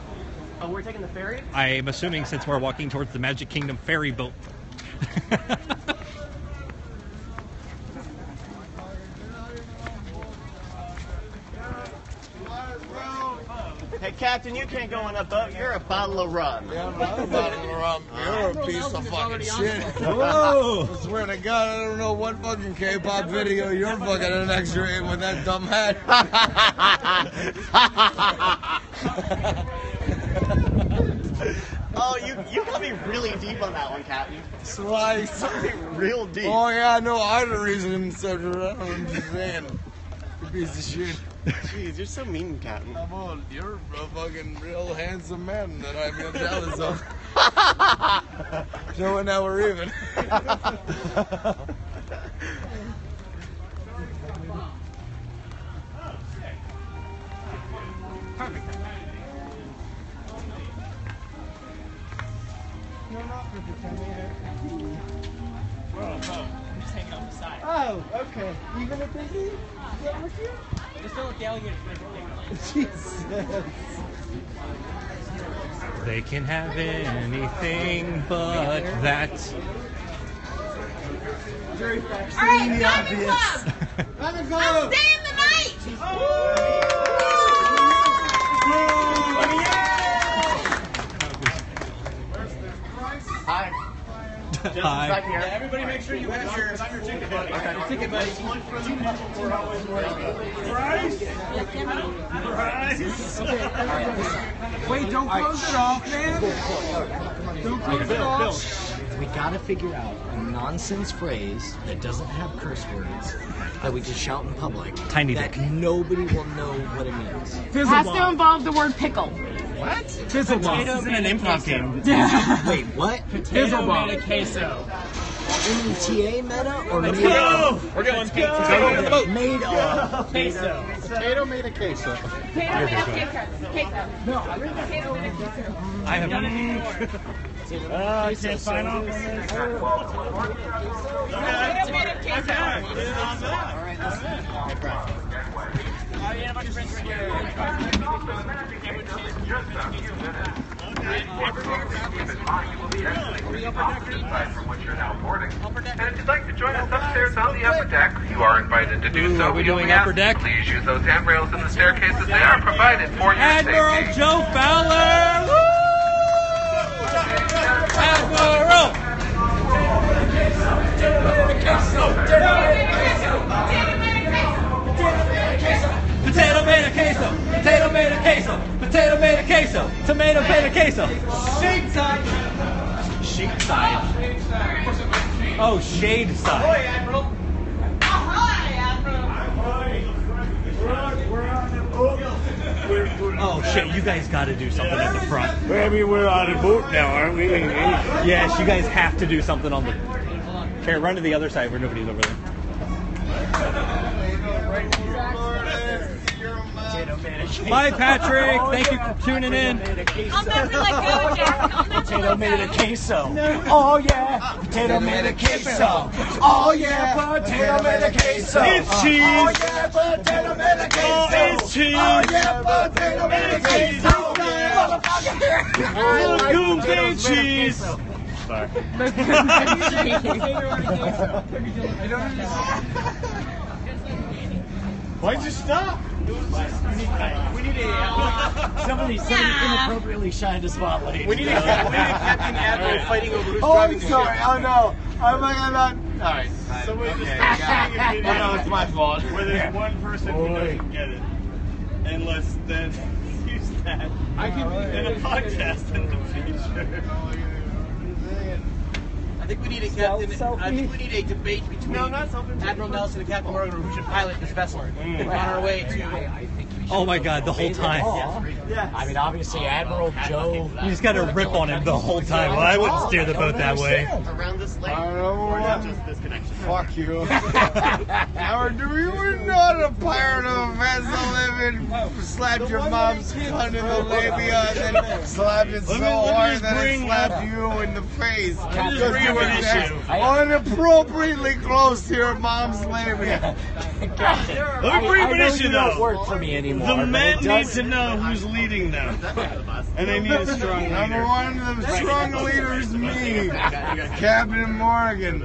Oh, we're taking the ferry. I'm assuming since we're walking towards the Magic Kingdom ferry boat. Hey, Captain, you can't go on a boat. You're a bottle of rum. Yeah, I'm not a bottle of rum. You're a piece of fucking shit. Whoa. I swear to God, I don't know what fucking K-pop video you're fucking an extra in with that dumb hat. oh, you you got me really deep on that one, Captain. Slice. Something real deep. Oh yeah, no other reason such around. I'm just saying. You piece of shit. Jeez, you're so mean, Captain. Come on, you're a fucking real handsome man that I feel jealous of. Showing now we're even. I'm just hanging off the side. Oh, okay. You gonna take me? Jesus. They can have anything but that. Jerry Fox. All right, the Diamond obvious. Club. Diamond Club. I'm staying the night. Oh. Hi back here. everybody make sure you have your, I'm your ticket buddy. Okay. Your ticket buddy. One for the we're. Price? Price? Wait, don't close it off, man. Don't close it off. We gotta figure out a nonsense phrase that doesn't have curse words that we just shout in public. Tiny that nobody will know what it means. Has to involve the word pickle. What? Fizzleball. This isn't an improv game. Wait, what? Potato made a queso. You mean TA meta or Let's made go! of? We're going Let's pizza. go. Go. Made of. Queso. Potato made a queso. Potato made a queso. Queso. No, potato made a queso. I have. Uh, can't sign off on this. Potato made a queso. And if you'd like to join us upstairs on the upper deck, you are invited to do Ooh, so. are we You'll doing upper deck? to Please use those handrails in the staircases. They are provided for your Admiral safety. Joe Fowler! Woo! Admiral! Potato made a queso. Potato made a queso. Potato made a queso. Tomato made a queso. Shade side. Shade side. Oh, shade side. Oh shit! You guys got to do something at the front. I mean, we're on a boat now, aren't we? Yes, you guys have to do something on the. Here, run to the other side where nobody's over there. Bye, Patrick. Thank you for tuning in. I'll never let go, Jack. I'll never Potato made a go. queso. Oh yeah, potato made a queso. Oh yeah, potato made a queso. It's cheese. Oh yeah, potato made a queso. Oh, it's cheese. Oh yeah, potato made a queso. cheese. Motherfucker. Lagoon cheese. Sorry. Why'd you stop? We need a Somebody, somebody inappropriately shined a spotlight. we need a, we need a Captain Admiral fighting over who's Oh, driving I'm the sorry. ship. Oh no. Oh my God. All right. Somebody just Okay, started yeah. shooting a video. Oh, no, it's my fault. Where there's one person who doesn't get it. And let's then use that I can in a podcast in the future. Oh, I think we need a captain. I think we need a debate between Admiral Nelson and Captain Morgan who should pilot this vessel. Mm. We're on our way to. Oh my god, the whole time. Yeah. I mean, obviously, Admiral Joe. You just got to rip on him the whole time. Well, I wouldn't steer the boat that way. Around this lake. Or not just this connection. Fuck you. Howard, do you were not a pirate of a vessel living, slapped your mom's cunt in the labia, and then slapped it so Let me- let me hard that it slapped you in the face. Because you were an next- Unappropriately close to your mom's labia. Let me bring up an issue you don't though. work for me anymore. The but men need to know who's leading them. And they need a strong leader. Number one of the strong leaders, me, Captain Morgan.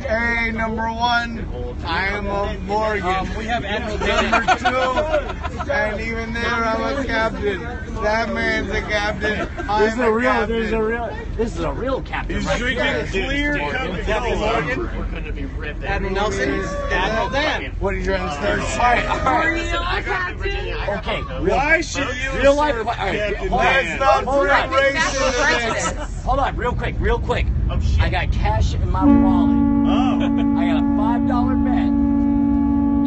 Hey, number one, I am a Morgan. Um, we have Admiral Number two, and even there, I'm a captain. That man's a captain. I'm This is a real. captain. There's a real. This is a real captain. He's right drinking there. clear cup of Captain. Morgan. We're going to be ripped. Admiral Nelson. Admiral Dan. What are you trying to start? All right, all right. Real captain. Okay. Real, Why should you real life. serve All right, Captain hold on. Not Hold on. bring race into this. Hold on, real quick, real quick. Oh, shit. I got cash in my wallet. Oh. I got a five dollar bet.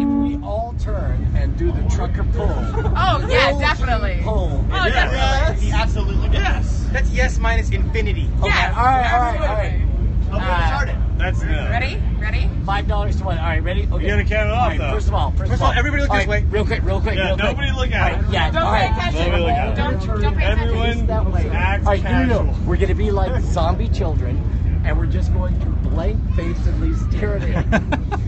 If we all turn and do the trucker pull, Oh yeah, definitely. pull. Oh definitely. He absolutely. Yes. That's yes minus infinity. Okay, Yes, all right, all right, all right. I'm going to Uh, start it. That's no. Ready? Ready? Five dollars to one. All right, ready? Okay. You gotta count it off right, though. First of all, first, First of all, everybody look all this right, way. Real quick, real quick, Yeah, real quick. nobody look at All right, it. yeah, Don't all pay right. attention. Nobody look at it. Don't, don't pay attention. Everyone that way. act All right, no, no, no. We're gonna be like zombie children, and we're just going to blank facedly stare at it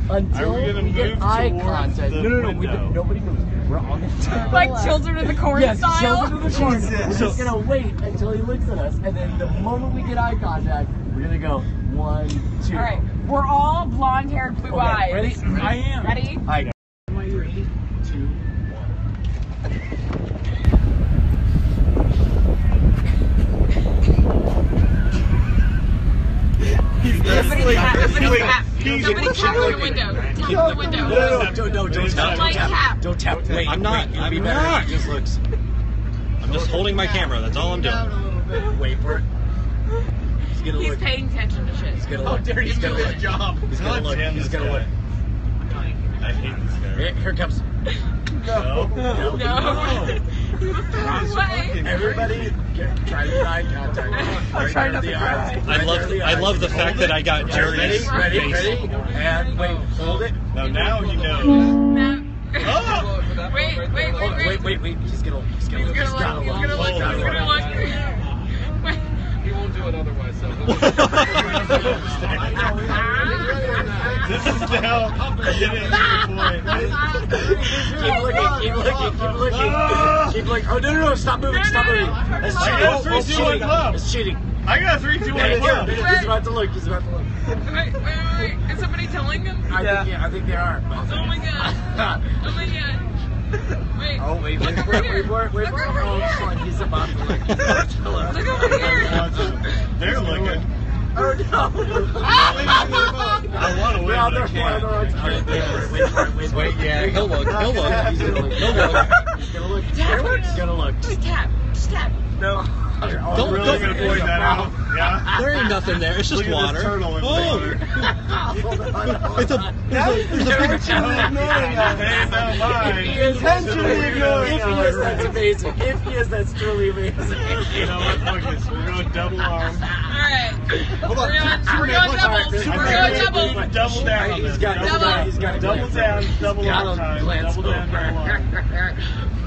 until Are we gonna we get eye contact. the No, no, no. We, window? nobody moves. We're on the table. Like children of the corn Yes, style. children of the corn. We're just gonna wait until he looks at us, and then the moment we get eye contact, we're gonna go one, two. All right. We're all blonde-haired, blue Okay, eyes. ready? I am. Ready? All right. Three, two, one. peas. Somebody tap the window. Tap the window. No, no, no, don't, no, don't tap, don't tap. tap. Don't tap. Wait, I'm not. Wait, it'll I'm be better not. if he just looks. I'm just holding my camera. That's all I'm doing. Wait for it. He's gonna He's look. paying attention to shit. He's gonna look. He's gonna look. job. He's gonna look. He's gonna look. I hate this guy. Here, here comes. No. No. No. Wrong way. Everybody, get, try to eye contact. I'm trying not to cry. I love. I love the fact that I got Ready, Jerry's ready, face. ready, and wait, hold it. Now, now he knows. No. Oh! Wait, wait, wait, Hold, wait. wait, wait, wait. He's gonna, he's gonna, He's gonna gotta look. He's gonna look. He's gotta gonna look. Wait. He won't do it otherwise. So. This is now getting to the point. Keep looking, keep looking, keep looking. Ah. Keep looking. Oh, no, no, no, stop moving, stop moving. That's I cheating. got three, That's two, one, cheating. love. That's cheating. I got three, two, Yeah, one, yeah, love. He's about to look, he's about to look. Wait, wait, wait. Is somebody telling him? I think, yeah, I think they are. Oh my god. Oh my god. Wait. Oh, wait, wait, Look wait, over here. wait, wait, wait. Look over Oh, here. fuck, he's about to look. He's about to look. Look over here. They're looking. Oh, no. I want to win, No, but I they're can't. fine, they're fine. Wait for it, wait for it, wait for it. Wait, yeah, he'll look. He'll look. He's gonna look. He'll look. He's gonna look. Tap. He's gonna look. Just tap. Just tap. No. I'm Don't- really don't- gonna that out. Yeah. There ain't nothing there. It's just Look at water. this turtle in oh, water. it's a. There's a. There's a big. Hey, no, mine. Intentionally ignoring If he is, that's amazing. If he is, that's truly amazing. You know what? Look, this. We're going double arm. Alright. Hold on. We're going, Super we're going look, double. alright, We're Super going Man, We double. can double down on He's this. got Double. double. He's got Double down, double got arm him. time. Lance Double down, double arm.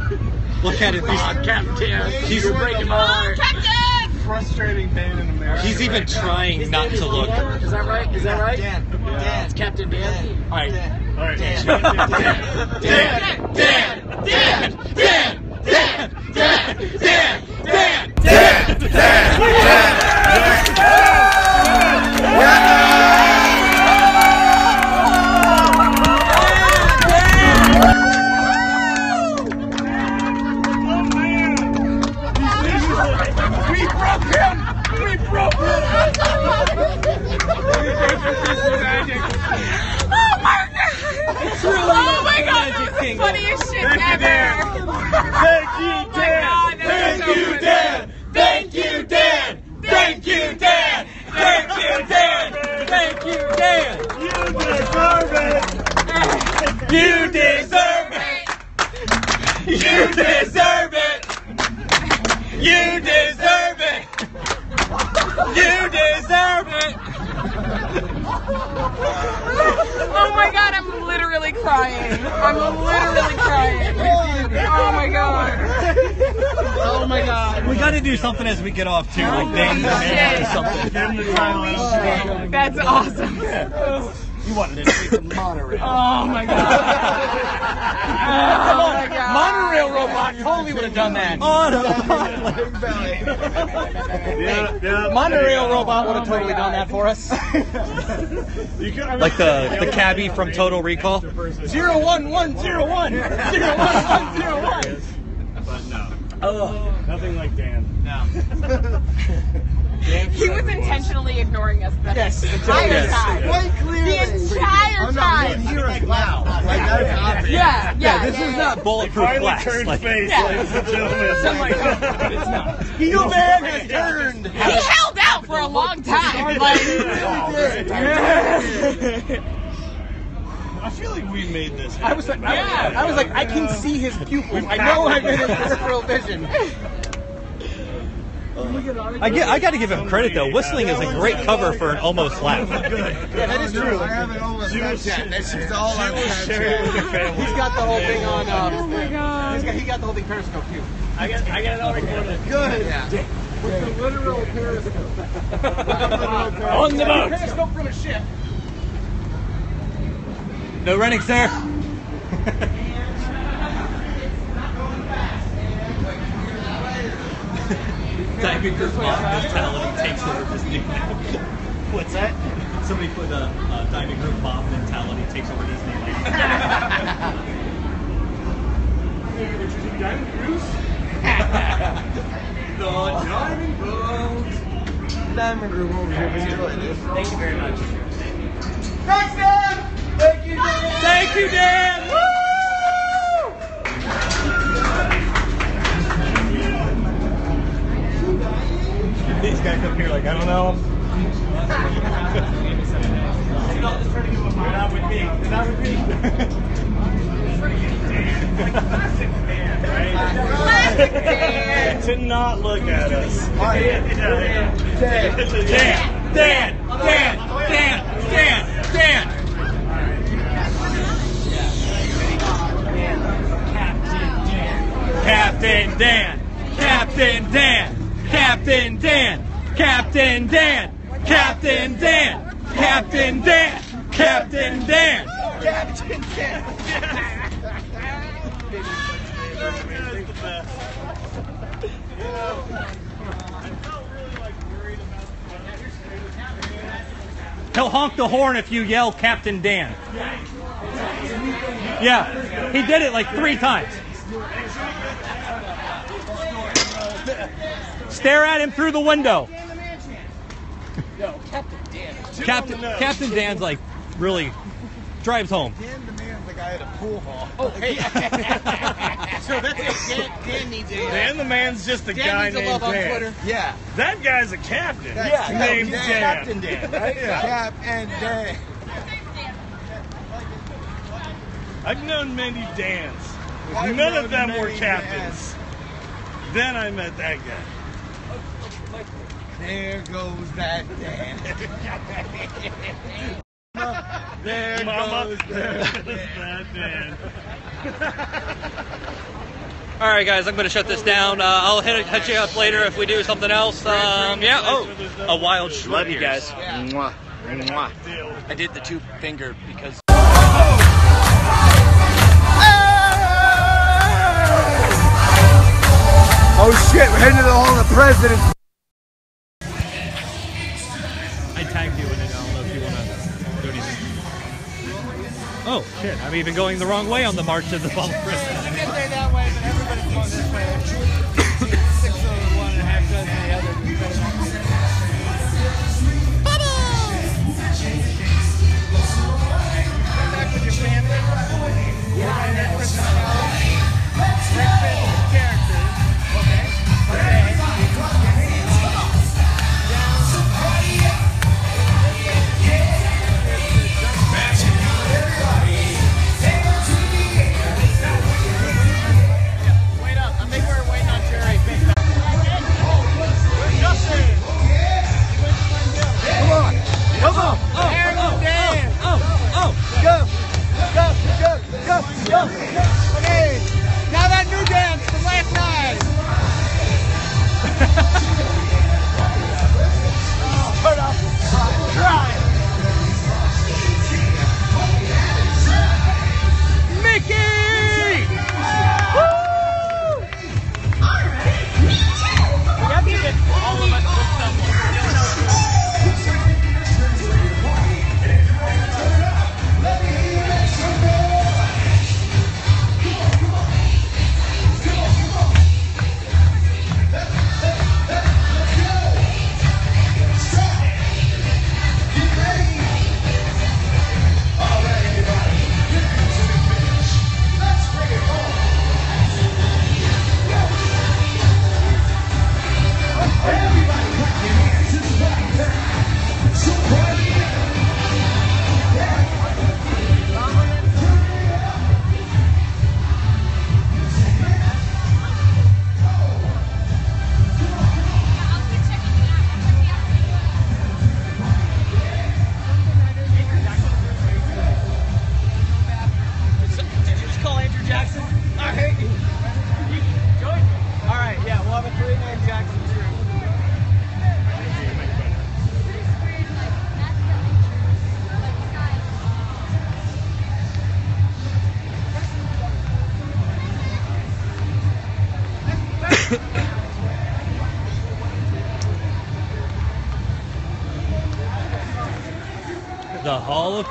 Look at it. Oh, He's, Captain. He's- You're breaking my Oh, heart. Captain! Frustrating pain in America. he's even right now. trying not to look. Is that right? Is that right? Dan. Yeah. Dan. It's Captain Dan. All right. All right. Dan. Dan. Dan, Dan, Dan, Dan, Dan, Dan, Dan, Dan, Dan. We ever! Thank you, was so you. Dan. Thank you, Dan. Thank you, Dan. Thank you, Dan. Thank you, Dan. You deserve it! You deserve it. You deserve it. You deserve it. Oh my god, I'm literally crying. I'm literally crying. Oh my god. Oh my god. We got to do something as we get off too, like Dan Shit. or something. Holy shit. That's awesome. You wanted to take the monorail. Oh my god. Oh my oh, god. Monorail robot totally would have done that. Yeah, yeah. Monorail robot would have totally done that for us. You could, Like the the cabbie from Total Recall. Zero one one zero one zero one one zero one. But no. Oh. Nothing like Dan. He was intentionally ignoring us the Yes. entire Yes. time. Quite clearly. The entire I'm not time. mid here as wow. Like that's obvious. Yeah, yeah. This yeah, is yeah. not bulletproof Finally glass. turned Like, face, Yeah. ladies and gentlemen. Oh my god. it's not. You man has turned. He held out for a long time. Like, I feel like we made this. I was like, Yeah. I was like, I can see his pupils. I know I'm in his peripheral vision. I get, I got to give him credit though. Whistling is a great cover for an almost laugh. Yeah, that is true. I haven't almost Snapchat. That's just all on Share it Snapchat. He's got the whole thing on. Um, oh my god. he's got, he got the whole thing Periscope too. I got, I got it all recorded. Good. Yeah. With the literal periscope. On the boat. Periscope from a ship. No running, sir. Diving group mob mentality takes over this new What's that? Somebody put a uh, diving group mob mentality takes over Disney. Interesting diamond cruise. The diving boat. Diamond Group over here. Enjoy this. Thank you very much. Thanks, Dan! Thank you, Dan! Thank you, Dan! Guys up here, like, I don't know. You're not with me. You're not with me. to not look at us. Dan, Dan, Dan, Dan, Dan, Dan, Dan, Dan. Captain Dan, Captain Dan, Captain Dan, Captain Dan, Captain Dan, Captain Dan, Captain Dan. Captain Dan. He'll honk the horn if you yell Captain Dan. Yeah, he did it like three times. Stare at him through the window. Yo, Captain Dan. Captain Captain Dan's like really drives home. Dan the man's the guy at a pool hall. Oh, hey. so that's it. Dan, Dan needs a. Dan the man's just a Dan guy needs a named love on Dan. Twitter. Yeah. That guy's a captain. That's named Captain Dan. Captain Dan, right? Yeah. Cap and Dan. I've known many Dans. None known of them were captains. Then I met that guy. There goes that Dan. there Mama, goes there that goes that Dan. All right, guys, I'm going to shut this down. Uh, I'll hit, hit you up later if we do something else. Um, yeah. Oh, a wild. Love you guys. Mwah. Mwah. I did the two finger because. Oh shit, we're heading to the Hall of Presidents. Oh shit! I'm even going the wrong way on the march to the of Presidents. You get there that way, but everybody's going this way. Six of one and a half dozen the other. Back with your family. Yeah, and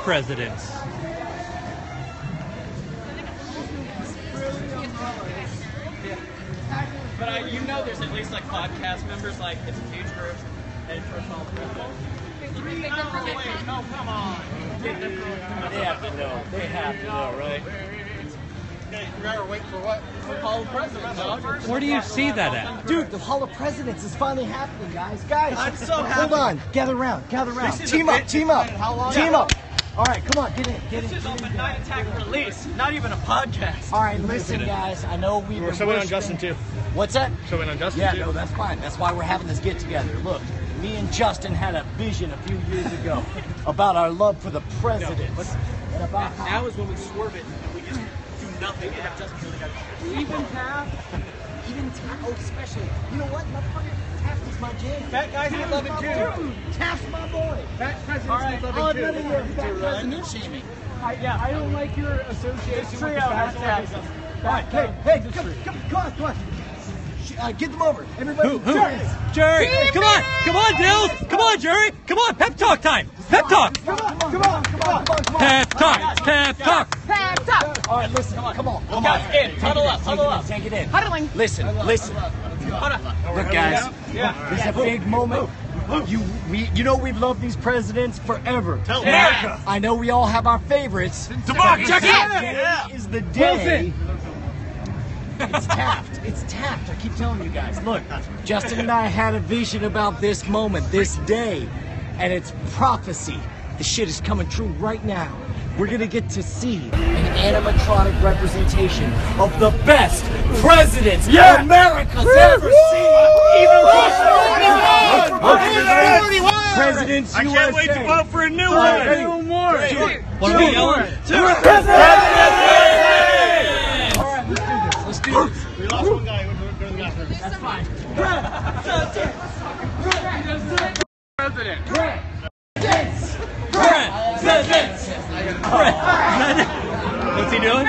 Presidents. But uh, you know there's at least like five cast members, like it's a huge group, and for all president. Three hour wait. No, come on. They have to know. They have to know, right? Three hour wait for what? For Hall of Presidents. dog. Where do you see that at? Dude, the Hall of Presidents is finally happening, guys. Guys, I'm so hold happy. on. Gather around. Gather around. Team up. Team up. How long? Team up. All right, come on. Get in. Get in. This is get in, open guys. night attack release. Not even a podcast. All right, listen, guys. I know we've We're been showing on Justin, too. What's that? Showing on Justin, Yeah, too. no, that's fine. That's why we're having this get together. Look, me and Justin had a vision a few years ago about our love for the presidents and about how Now is when we swerve it and we just do nothing and have Justin really got even Taft, even Taft, oh, especially. You know what, motherfucker? Taft my jam. Fat guys Taft need is loving too. boy. Taft's my boy. Fat presidents All right, need loving oh, too. none of your fat Right. president shaming. I, yeah, I don't like your association This with trio the has fat to have guys. some. All right, hey, hey, come, come, come on, come on. Uh, get them over. Everybody. Who? Who? Jerry. Jerry, come on, come on, Dills, come on, Jerry, come on, pep talk time, pep talk, Come on, come on, come on, come on, come on. pep talk, pep talk. Packed up. All right, listen. Come on, come on. Come Guys, on. in. Take Huddle it up, Take huddle it up. in. Take it in. Huddling. Listen, listen. Look, guys. This is a big moment. You, we, you know we've loved these presidents forever. Tell America. I know we all have our favorites. Democracy. Yeah. Yeah. is the day. It's Taft. It's Taft. I keep telling you guys. Look, Justin and I had a vision about this moment, this day, and it's prophecy. The shit is coming true right now. We're gonna get to see an animatronic representation of the best presidents Yeah. America's ever seen. Even Presidents I can't wait to vote for a new All right, one. ready? Two more. Two. Wanna be yelling? All right, let's do this. Let's do this. We lost one guy. We're going to the bathroom. That's fine. President. Presidents. Presidents. What's he doing?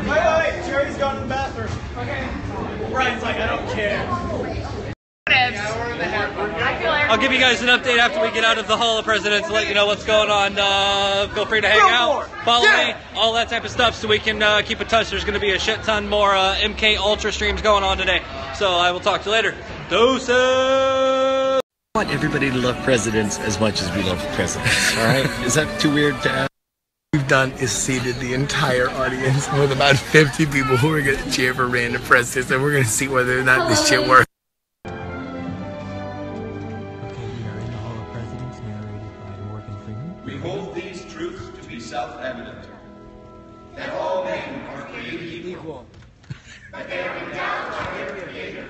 Wait, wait, Jerry's gone to the bathroom. Okay. Brian's like, I don't care. I'll give you guys an update after we get out of the Hall of Presidents to let you know what's going on. Uh, feel free to hang out, follow me, all that type of stuff, so we can uh, keep in touch. There's going to be a shit ton more uh, MK Ultra streams going on today. So I will talk to you later. Doses. I want everybody to love presidents as much as we love presidents. All right? Is that too weird to ask? We've done is seated the entire audience with about 50 people who are going to cheer for random presidents, and we're going to see whether or not this shit works. Okay, we are in the Hall of Presidents, narrated by Morgan Freeman. We hold these truths to be self-evident. That all men are created equal. That they are endowed by their Creator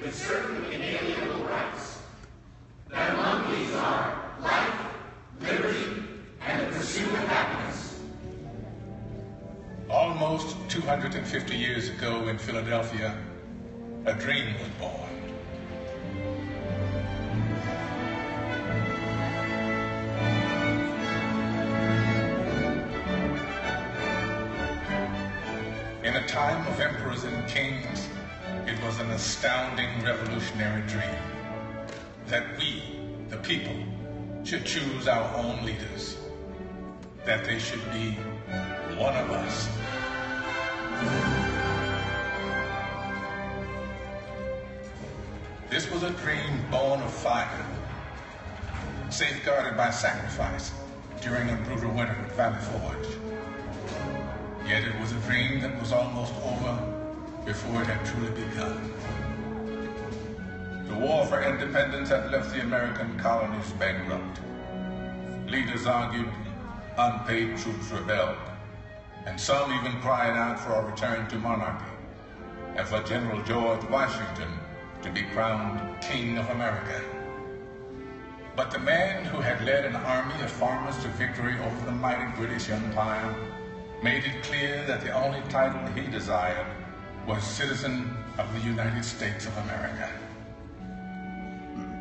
with certain inalienable rights. That among these are life, liberty, and the pursuit of happiness. Almost 250 years ago in Philadelphia, a dream was born. In a time of emperors and kings, it was an astounding revolutionary dream that we, the people, should choose our own leaders, that they should be one of us. This was a dream born of fire, safeguarded by sacrifice during a brutal winter at Valley Forge. Yet it was a dream that was almost over before it had truly begun. The war for independence had left the American colonies bankrupt. Leaders argued, unpaid troops rebelled, and some even cried out for a return to monarchy and for General George Washington to be crowned King of America. But the man who had led an army of farmers to victory over the mighty British Empire made it clear that the only title he desired was citizen of the United States of America.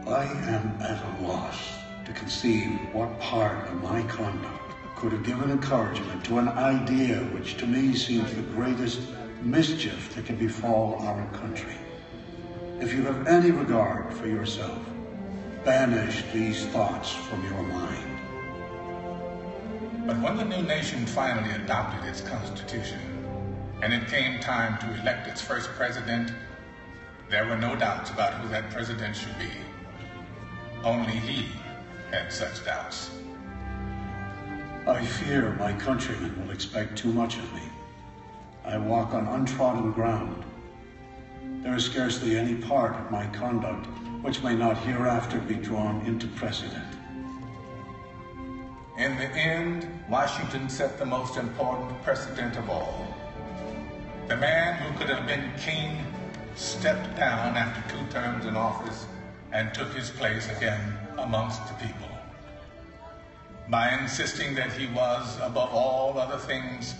I am at a loss to conceive what part of my conduct could have given encouragement to an idea which to me seems the greatest mischief that can befall our country. If you have any regard for yourself, banish these thoughts from your mind. But when the new nation finally adopted its constitution, and it came time to elect its first president, there were no doubts about who that president should be. Only he had such doubts. I fear my countrymen will expect too much of me. I walk on untrodden ground. There is scarcely any part of my conduct which may not hereafter be drawn into precedent. In the end, Washington set the most important precedent of all. The man who could have been king stepped down after two terms in office and took his place again amongst the people. By insisting that he was, above all other things,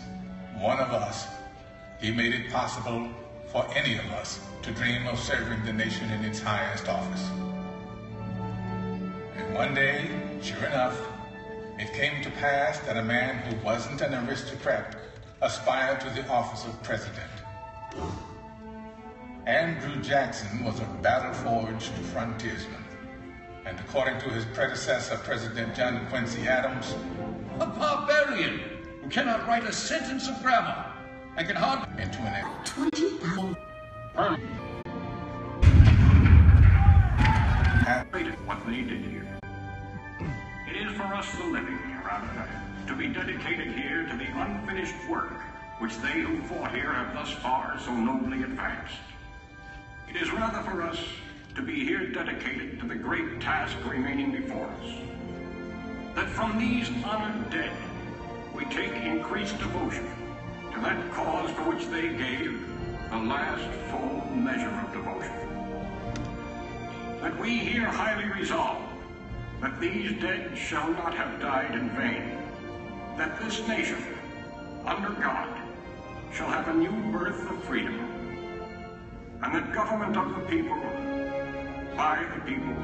one of us, he made it possible for any of us to dream of serving the nation in its highest office. And one day, sure enough, it came to pass that a man who wasn't an aristocrat aspired to the office of president. Andrew Jackson was a battle-forged frontiersman, and according to his predecessor, President John Quincy Adams, A barbarian who cannot write a sentence of grammar and can hardly into an Twenty what they did here. It is for us the living, rather, to be dedicated here to the unfinished work which they who fought here have thus far so nobly advanced. It is rather for us to be here dedicated to the great task remaining before us. That from these honored dead, we take increased devotion to that cause for which they gave the last full measure of devotion. That we here highly resolve that these dead shall not have died in vain. That this nation, under God, shall have a new birth of freedom. And that government of the people, by the people,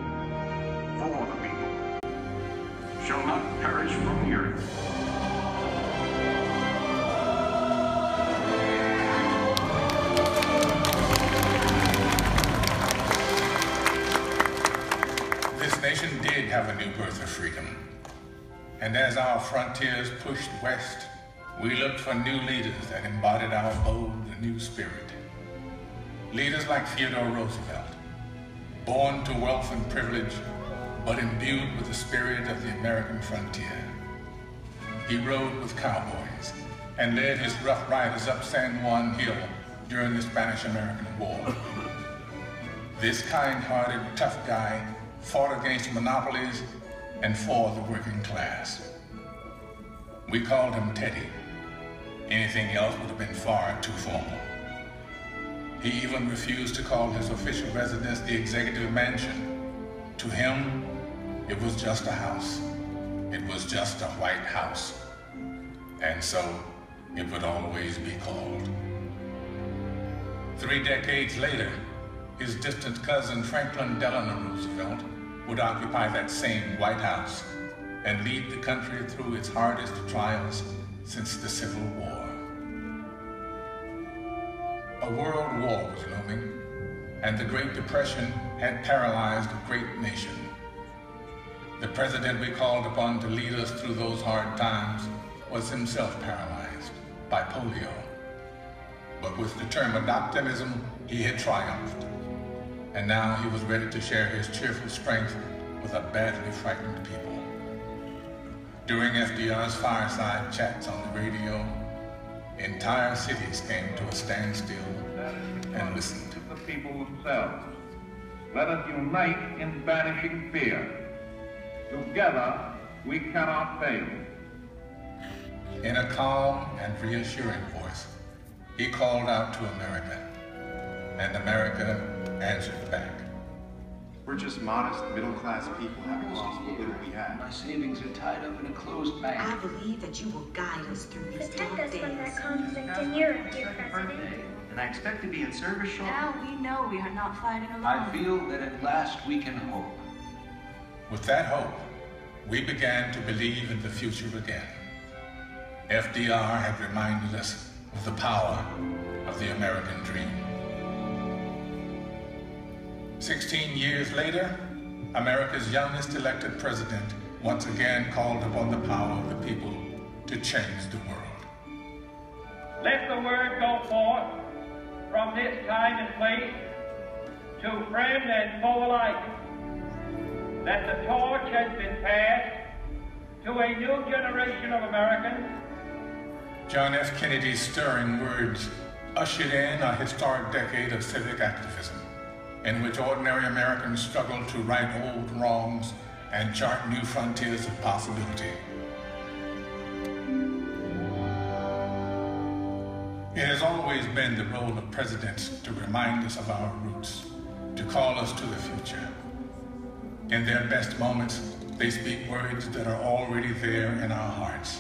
for the people, shall not perish from the earth. This nation did have a new birth of freedom. And as our frontiers pushed west, we looked for new leaders that embodied our bold new spirit. Leaders like Theodore Roosevelt, born to wealth and privilege, but imbued with the spirit of the American frontier. He rode with cowboys and led his rough riders up San Juan Hill during the Spanish-American War. This kind-hearted, tough guy fought against monopolies and for the working class. We called him Teddy. Anything else would have been far too formal. He even refused to call his official residence the executive mansion. To him, it was just a house. It was just a white house. And so, it would always be called. Three decades later, his distant cousin Franklin Delano Roosevelt would occupy that same White House and lead the country through its hardest trials since the Civil War. A world war was looming, and the Great Depression had paralyzed a great nation. The president we called upon to lead us through those hard times was himself paralyzed by polio. But with determined optimism, he had triumphed. And now he was ready to share his cheerful strength with a badly frightened people. During FDR's fireside chats on the radio, entire cities came to a standstill and listened. To the people themselves. Let us unite in banishing fear. Together, we cannot fail. In a calm and reassuring voice, he called out to America, and America answered back. We're just modest, middle-class people having lost what little we had. My savings are tied up in a closed bank. I believe that you will guide us through these Protect dark us from days. that conflict in Europe, dear President. And I expect to be in service shortly. Now we know we are not fighting alone. I feel that at last we can hope. With that hope, we began to believe in the future again. FDR had reminded us of the power of the American dream. Sixteen years later, America's youngest elected president once again called upon the power of the people to change the world. Let the word go forth from this time and place to friend and foe alike that the torch has been passed to a new generation of Americans John F. Kennedy's stirring words ushered in a historic decade of civic activism in which ordinary Americans struggle to right old wrongs and chart new frontiers of possibility. It has always been the role of presidents to remind us of our roots, to call us to the future. In their best moments, they speak words that are already there in our hearts,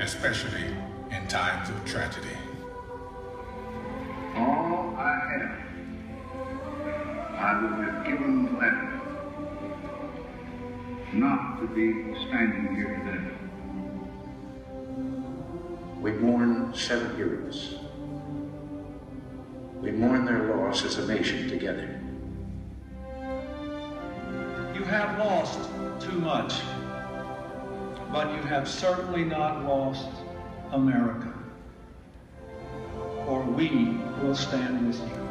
especially in times of tragedy. All I have, I would have given gladly not to be standing here today. We mourn seven heroes. We mourn their loss as a nation together. You have lost too much, but you have certainly not lost America. For we will stand with you.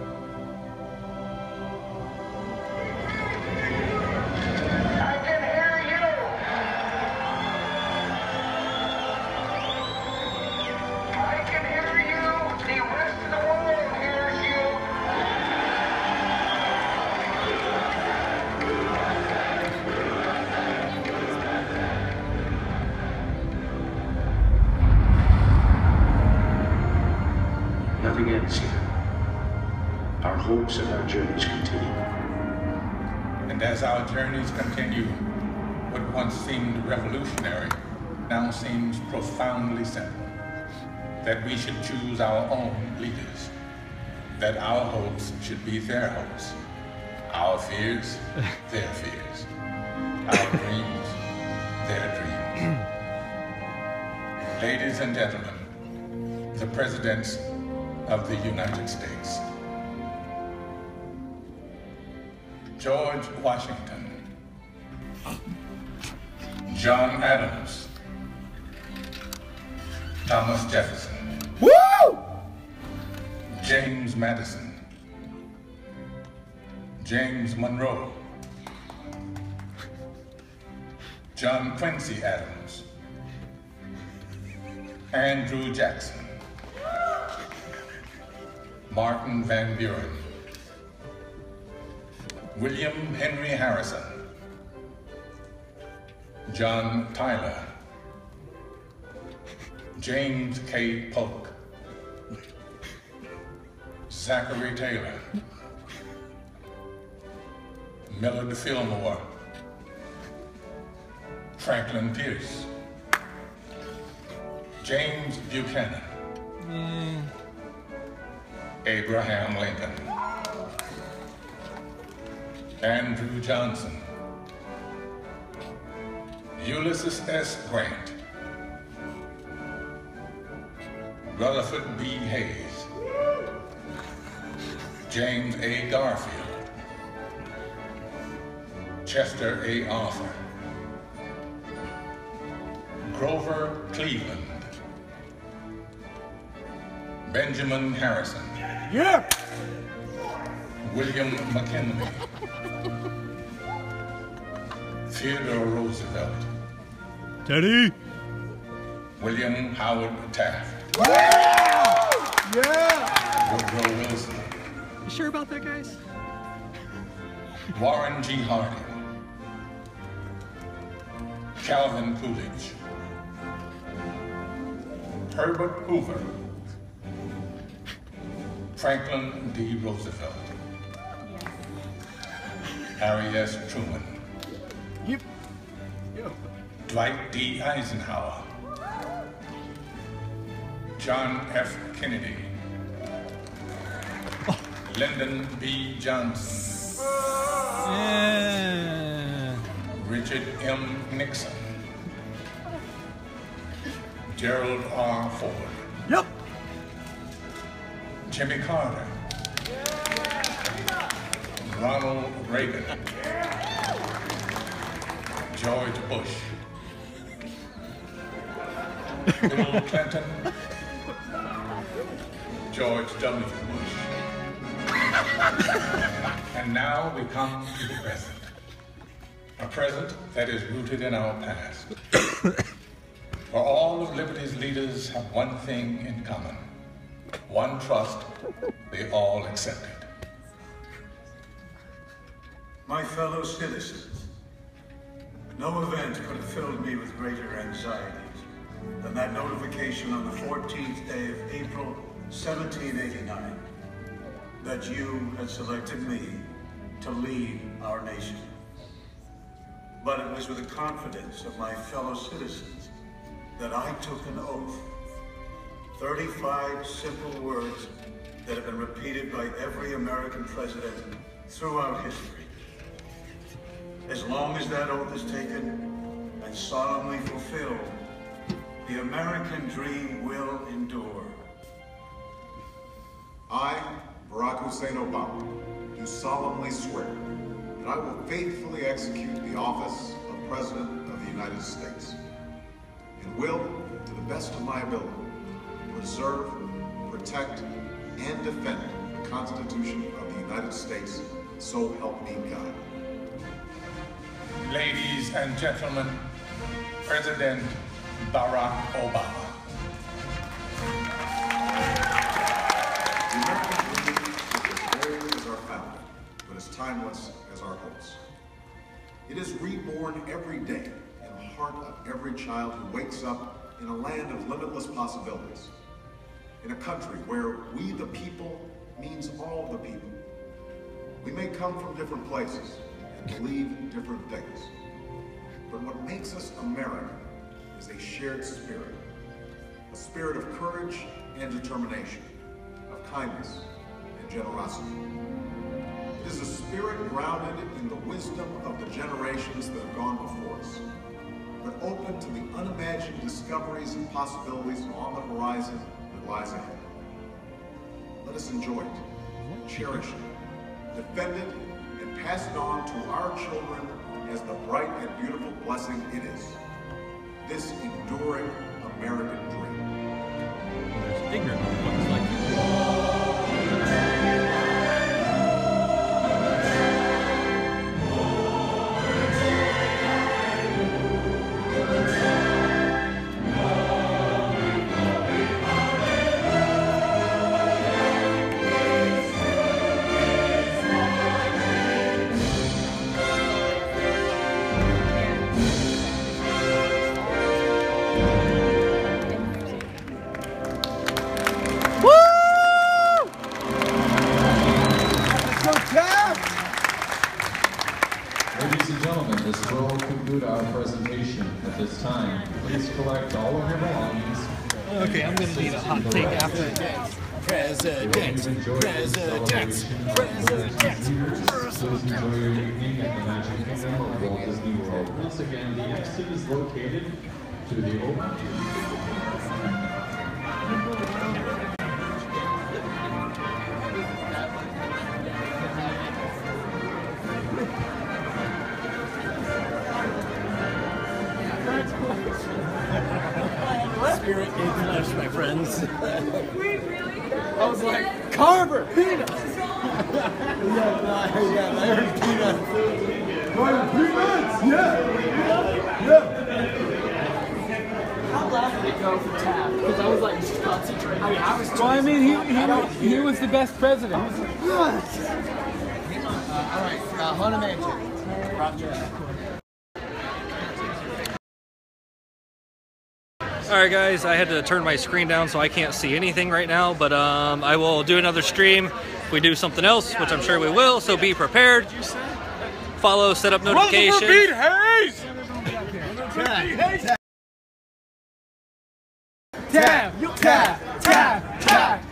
Profoundly simple. That we should choose our own leaders. That our hopes should be their hopes. Our fears, their fears. Our dreams, their dreams. Ladies and gentlemen, the presidents of the United States. George Washington. John Adams. Thomas Jefferson. Woo! James Madison. James Monroe. John Quincy Adams. Andrew Jackson. Martin Van Buren. William Henry Harrison. John Tyler. James K. Polk. Zachary Taylor. Millard Fillmore. Franklin Pierce. James Buchanan. Mm. Abraham Lincoln. Andrew Johnson. Ulysses S. Grant. Rutherford B. Hayes. James A. Garfield. Chester A. Arthur. Grover Cleveland. Benjamin Harrison. Yeah. William McKinley. Theodore Roosevelt. Teddy. William Howard Taft. Yeah. Wilson. You sure about that, guys? Warren G. Harding. Calvin Coolidge. Herbert Hoover. Franklin D. Roosevelt. Harry S. Truman. Yep. Dwight D. Eisenhower. John F. Kennedy. Lyndon B. Johnson. Richard M. Nixon. Gerald R. Ford. Yep. Jimmy Carter. Ronald Reagan. George Bush. Bill Clinton. George W. Bush. and now we come to the present. A present that is rooted in our past. For all of liberty's leaders have one thing in common one trust they all accepted. My fellow citizens, no event could have filled me with greater anxieties than that notification on the 14th day of April 1789 that you had selected me to lead our nation. But it was with the confidence of my fellow citizens that I took an oath. 35 simple words that have been repeated by every American president throughout history. As long as that oath is taken and solemnly fulfilled, the American dream will endure. I, Barack Hussein Obama, do solemnly swear that I will faithfully execute the office of President of the United States and will, to the best of my ability, preserve, protect, and defend the Constitution of the United States, so help me God. Ladies and gentlemen, President Barack Obama. Our founding, but as timeless as our hopes. It is reborn every day in the heart of every child who wakes up in a land of limitless possibilities. In a country where we the people means all the people. We may come from different places and believe different things. But what makes us American is a shared spirit. A spirit of courage and determination, of kindness and generosity. Is a spirit grounded in the wisdom of the generations that have gone before us, but open to the unimagined discoveries and possibilities on the horizon that lies ahead. Let us enjoy it, cherish it, defend it, and pass it on to our children as the bright and beautiful blessing it is. This enduring American dream. There's ignorant best president. Yes. Uh, all right, uh, Haunted Mansion. Roger. All right, guys, I had to turn my screen down so I can't see anything right now, but um, I will do another stream if we do something else, which I'm sure we will. So be prepared. Follow, set up notifications. Hayes. Tap, tap, tap, tap, tap, tap,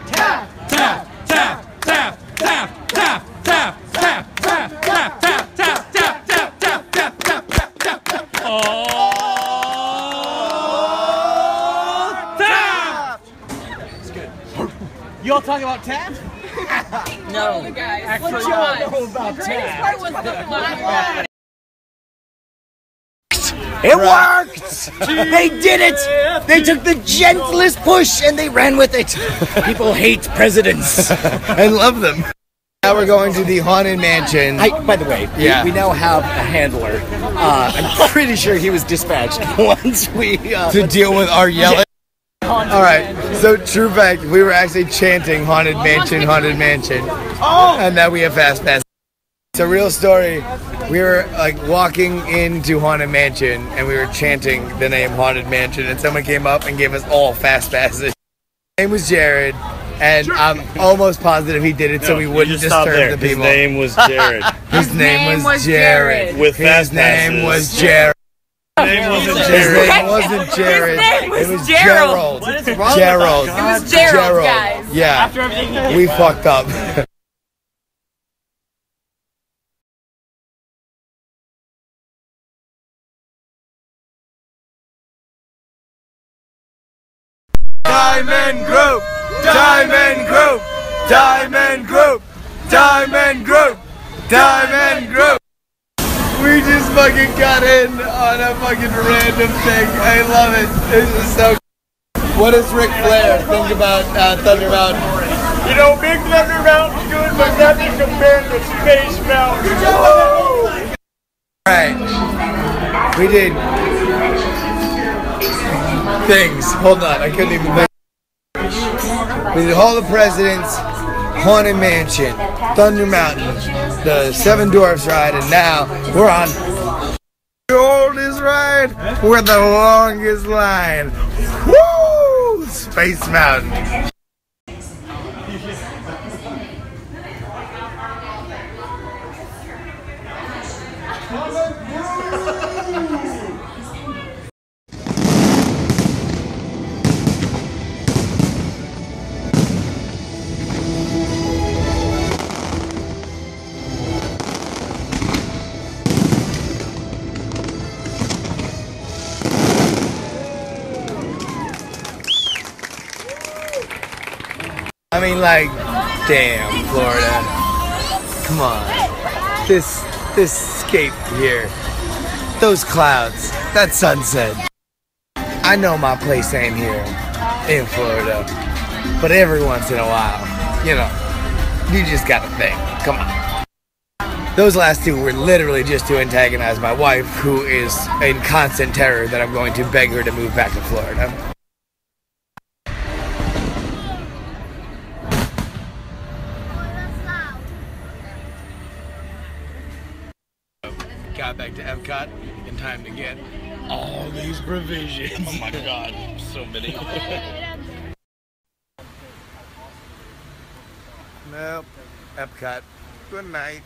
all talking about tap? No, guys. Actually, What you all know about The greatest tap. part was the fly. It worked! They did it! They took the gentlest push and they ran with it. People hate presidents. I love them. Now we're going to the haunted mansion. I, by the way, we- Yeah. we, now have a handler. Uh, I'm pretty sure he was dispatched once we uh, to deal with our yelling. All right. So true fact, we were actually chanting "haunted mansion, haunted mansion," and now we have fast pass. It's a real story. We were like walking into haunted mansion, and we were chanting the name haunted mansion, and someone came up and gave us all fast passes. His name was Jared, and I'm almost positive he did it so we wouldn't just stop disturb there. the His name was Jared. His name was Jared. With His fast name passes. was Jared. His name wasn't His Jared. name wasn't Jared. His name was it was Gerald. Gerald. What is wrong with Gerald. It was Gerald, guys. Yeah. After everything we fucked up. Diamond Group! Diamond Group! Diamond Group! Diamond Group! Diamond Group! We just fucking got in on a fucking random thing. I love it. This is so. What does Ric Flair think about uh, Thunder Mountain? You know, Big Thunder Mountain's good, but nothing compared to Space Mountain. Alright. We did things. Hold on, I couldn't even think. We did Hall of Presidents, Haunted Mansion, Thunder Mountain, the Seven Dwarfs ride, and now we're on the oldest ride with the longest line. Woo! Space Mountain. I mean, like, damn, Florida. Come on. This, this scape here. Those clouds. That sunset. I know my place ain't here in Florida. But every once in a while, you know, you just gotta think. Come on. Those last two were literally just to antagonize my wife, who is in constant terror that I'm going to beg her to move back to Florida. Back to in time to get all these provisions. Oh my god, so many. nope. Epcot. Good night.